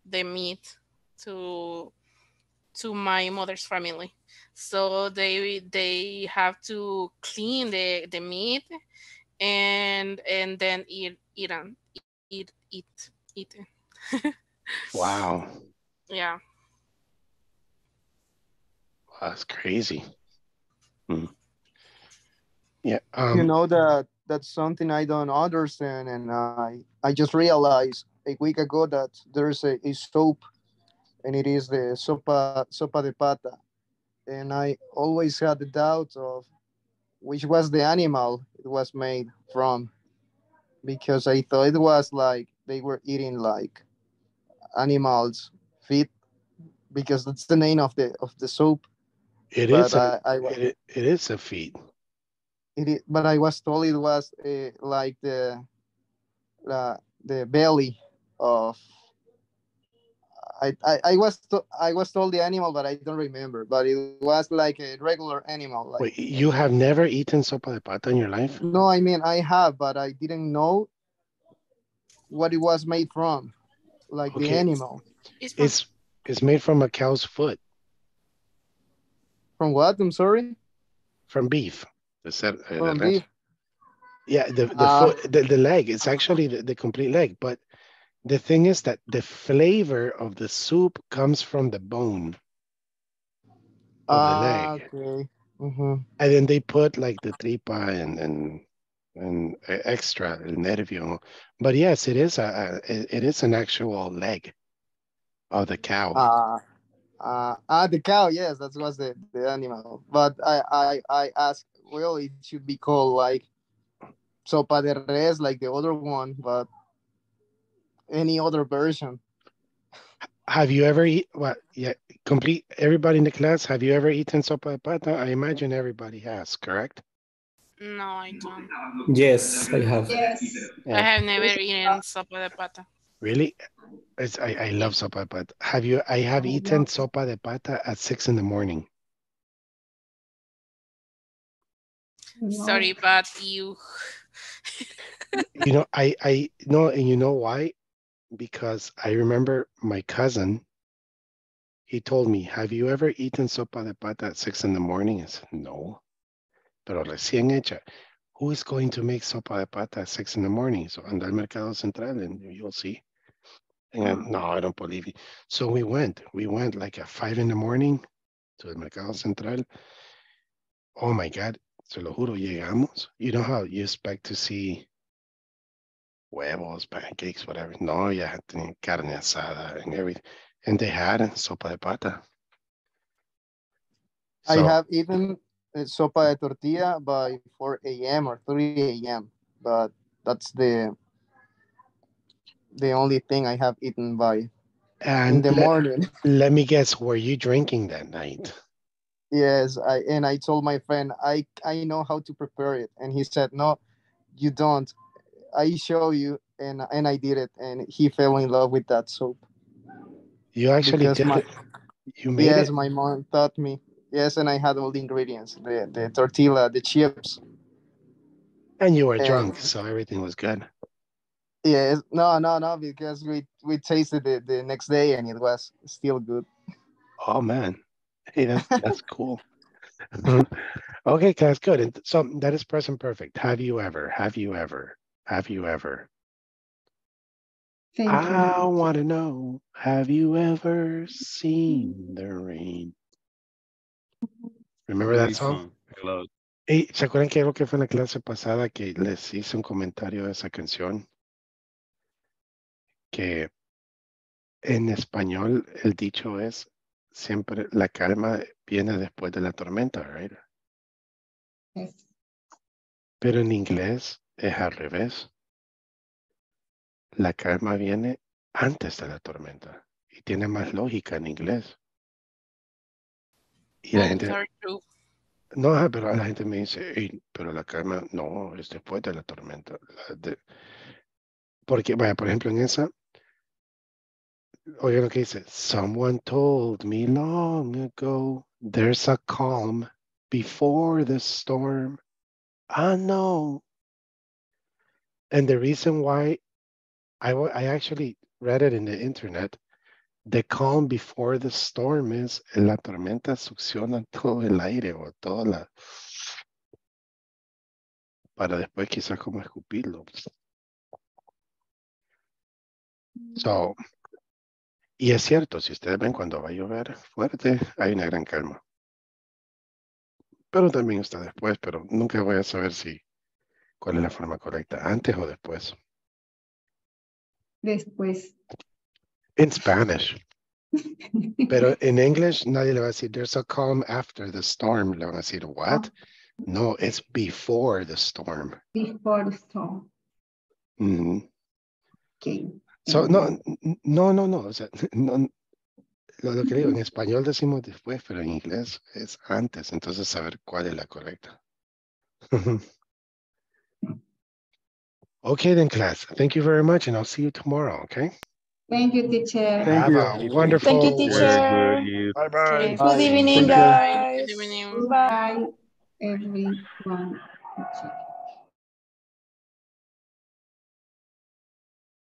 the meat to to my mother's family so they they have to clean the the meat and and then eat eat on eat eat eat it. Wow. yeah That's crazy. Hmm. Yeah. you Um, know that that's something I don't understand, and I I just realized a week ago that there's a, a soap, and it is the sopa sopa de pata, and I always had the doubt of which was the animal it was made from, because I thought it was like they were eating like animals feet, because that's the name of the of the soap. It but is a, I, I it, it is a feat. It is, but I was told it was uh, like the uh, the belly of. I, I, I was to, I was told the animal, but I don't remember. But it was like a regular animal. Like Wait, you have never eaten sopa de pata in your life? no, I mean I have, but I didn't know what it was made from, like the animal. it's from, It's it's made from a cow's foot, From what? I'm sorry. from beef. The set, uh, From res- beef. Yeah, the the Ah. foot, the, the leg. It's actually the, the complete leg. But the thing is that the flavor of the soup comes from the bone of the Ah, leg, okay. hmm and then they put like the tripa and and and uh, extra el nervio. But yes, it is a, a it it is an actual leg of the cow. Ah, uh, ah, the cow. Yes, that was the, the animal. But I, I, I asked, well, it should be called like sopa de res, like the other one, but any other version. Have you ever eat what? Yeah, complete. Everybody in the class, have you ever eaten sopa de pata? I imagine everybody has, correct? no i don't Yes, I have. Yes. i have never eaten sopa de pata Really? It's, I, I love sopa de pata. Have you? I have eaten sopa de pata at six in the morning. sorry but you You know, I I know, and you know why? Because I remember my cousin. He told me, "Have you ever eaten sopa de pata at six in the morning?" I said, "No." Pero recién hecha. Who is going to make sopa de pata at six in the morning? So anda al mercado central and you'll see. And no, I don't believe you. So we went. We went like at five in the morning to the mercado central. Oh my God, se lo juro, llegamos. You know how you expect to see huevos, pancakes, whatever. No, ya tenían carne asada and everything. And they had sopa de pata. I have eaten uh, sopa de tortilla by 4 a.m. or 3 a.m. But that's the the only thing I have eaten by in And the let, morning. let me guess, were you drinking that night? Yes, I and I told my friend I I know how to prepare it, and he said no, you don't. I show you, and and I did it, and he fell in love with that soap. You actually Because did my- it. You made Yes, it. my mom taught me. Yes, and I had all the ingredients: the the tortilla, the chips. And you were and- drunk, so everything was good. Yes, no, no, no, because we we tasted it the next day, and it was still good. Oh man, hey, that's that's cool. okay, that's good. And so that is present perfect. Have you ever? Have you ever? Have you ever? Thank I want to know. Have you ever seen the rain? Remember that song? I love. Hey, ¿se acuerdan que algo que fue en la clase pasada que les hice un comentario de esa canción? Que en español el dicho es siempre la calma viene después de la tormenta, right? Yes. Pero en inglés es al revés. La calma viene antes de la tormenta y tiene más lógica en inglés. Y la gente, no, pero la gente me dice, "Ey, pero la calma no, es después de la tormenta. La de- porque, vaya, por ejemplo, en esa, que dice, someone told me long ago, there's a calm before the storm. Ah, no. And the reason why I, I actually read it in the internet, the calm before the storm is la tormenta succiona todo el aire o toda la... Para después quizás como escupirlo. So, y es cierto, si ustedes ven cuando va a llover fuerte, hay una gran calma. Pero también está después, pero nunca voy a saber si cuál es la forma correcta, antes o después. Después. In Spanish. Pero en English nadie le va a decir, there's a calm after the storm. Le van a decir, what? No, it's before the storm. Before the storm. Mhm. Okay. So, no, no, no, no. O sea, no, lo, lo que digo, en español decimos después, pero en inglés es antes. Entonces, saber cuál es la correcta. okay, then, class. Thank you very much, and I'll see you tomorrow, okay? Thank you, teacher. Have a wonderful Thank you, teacher. Bye-bye. Good evening, Thank you. guys. Good evening. Bye, everyone.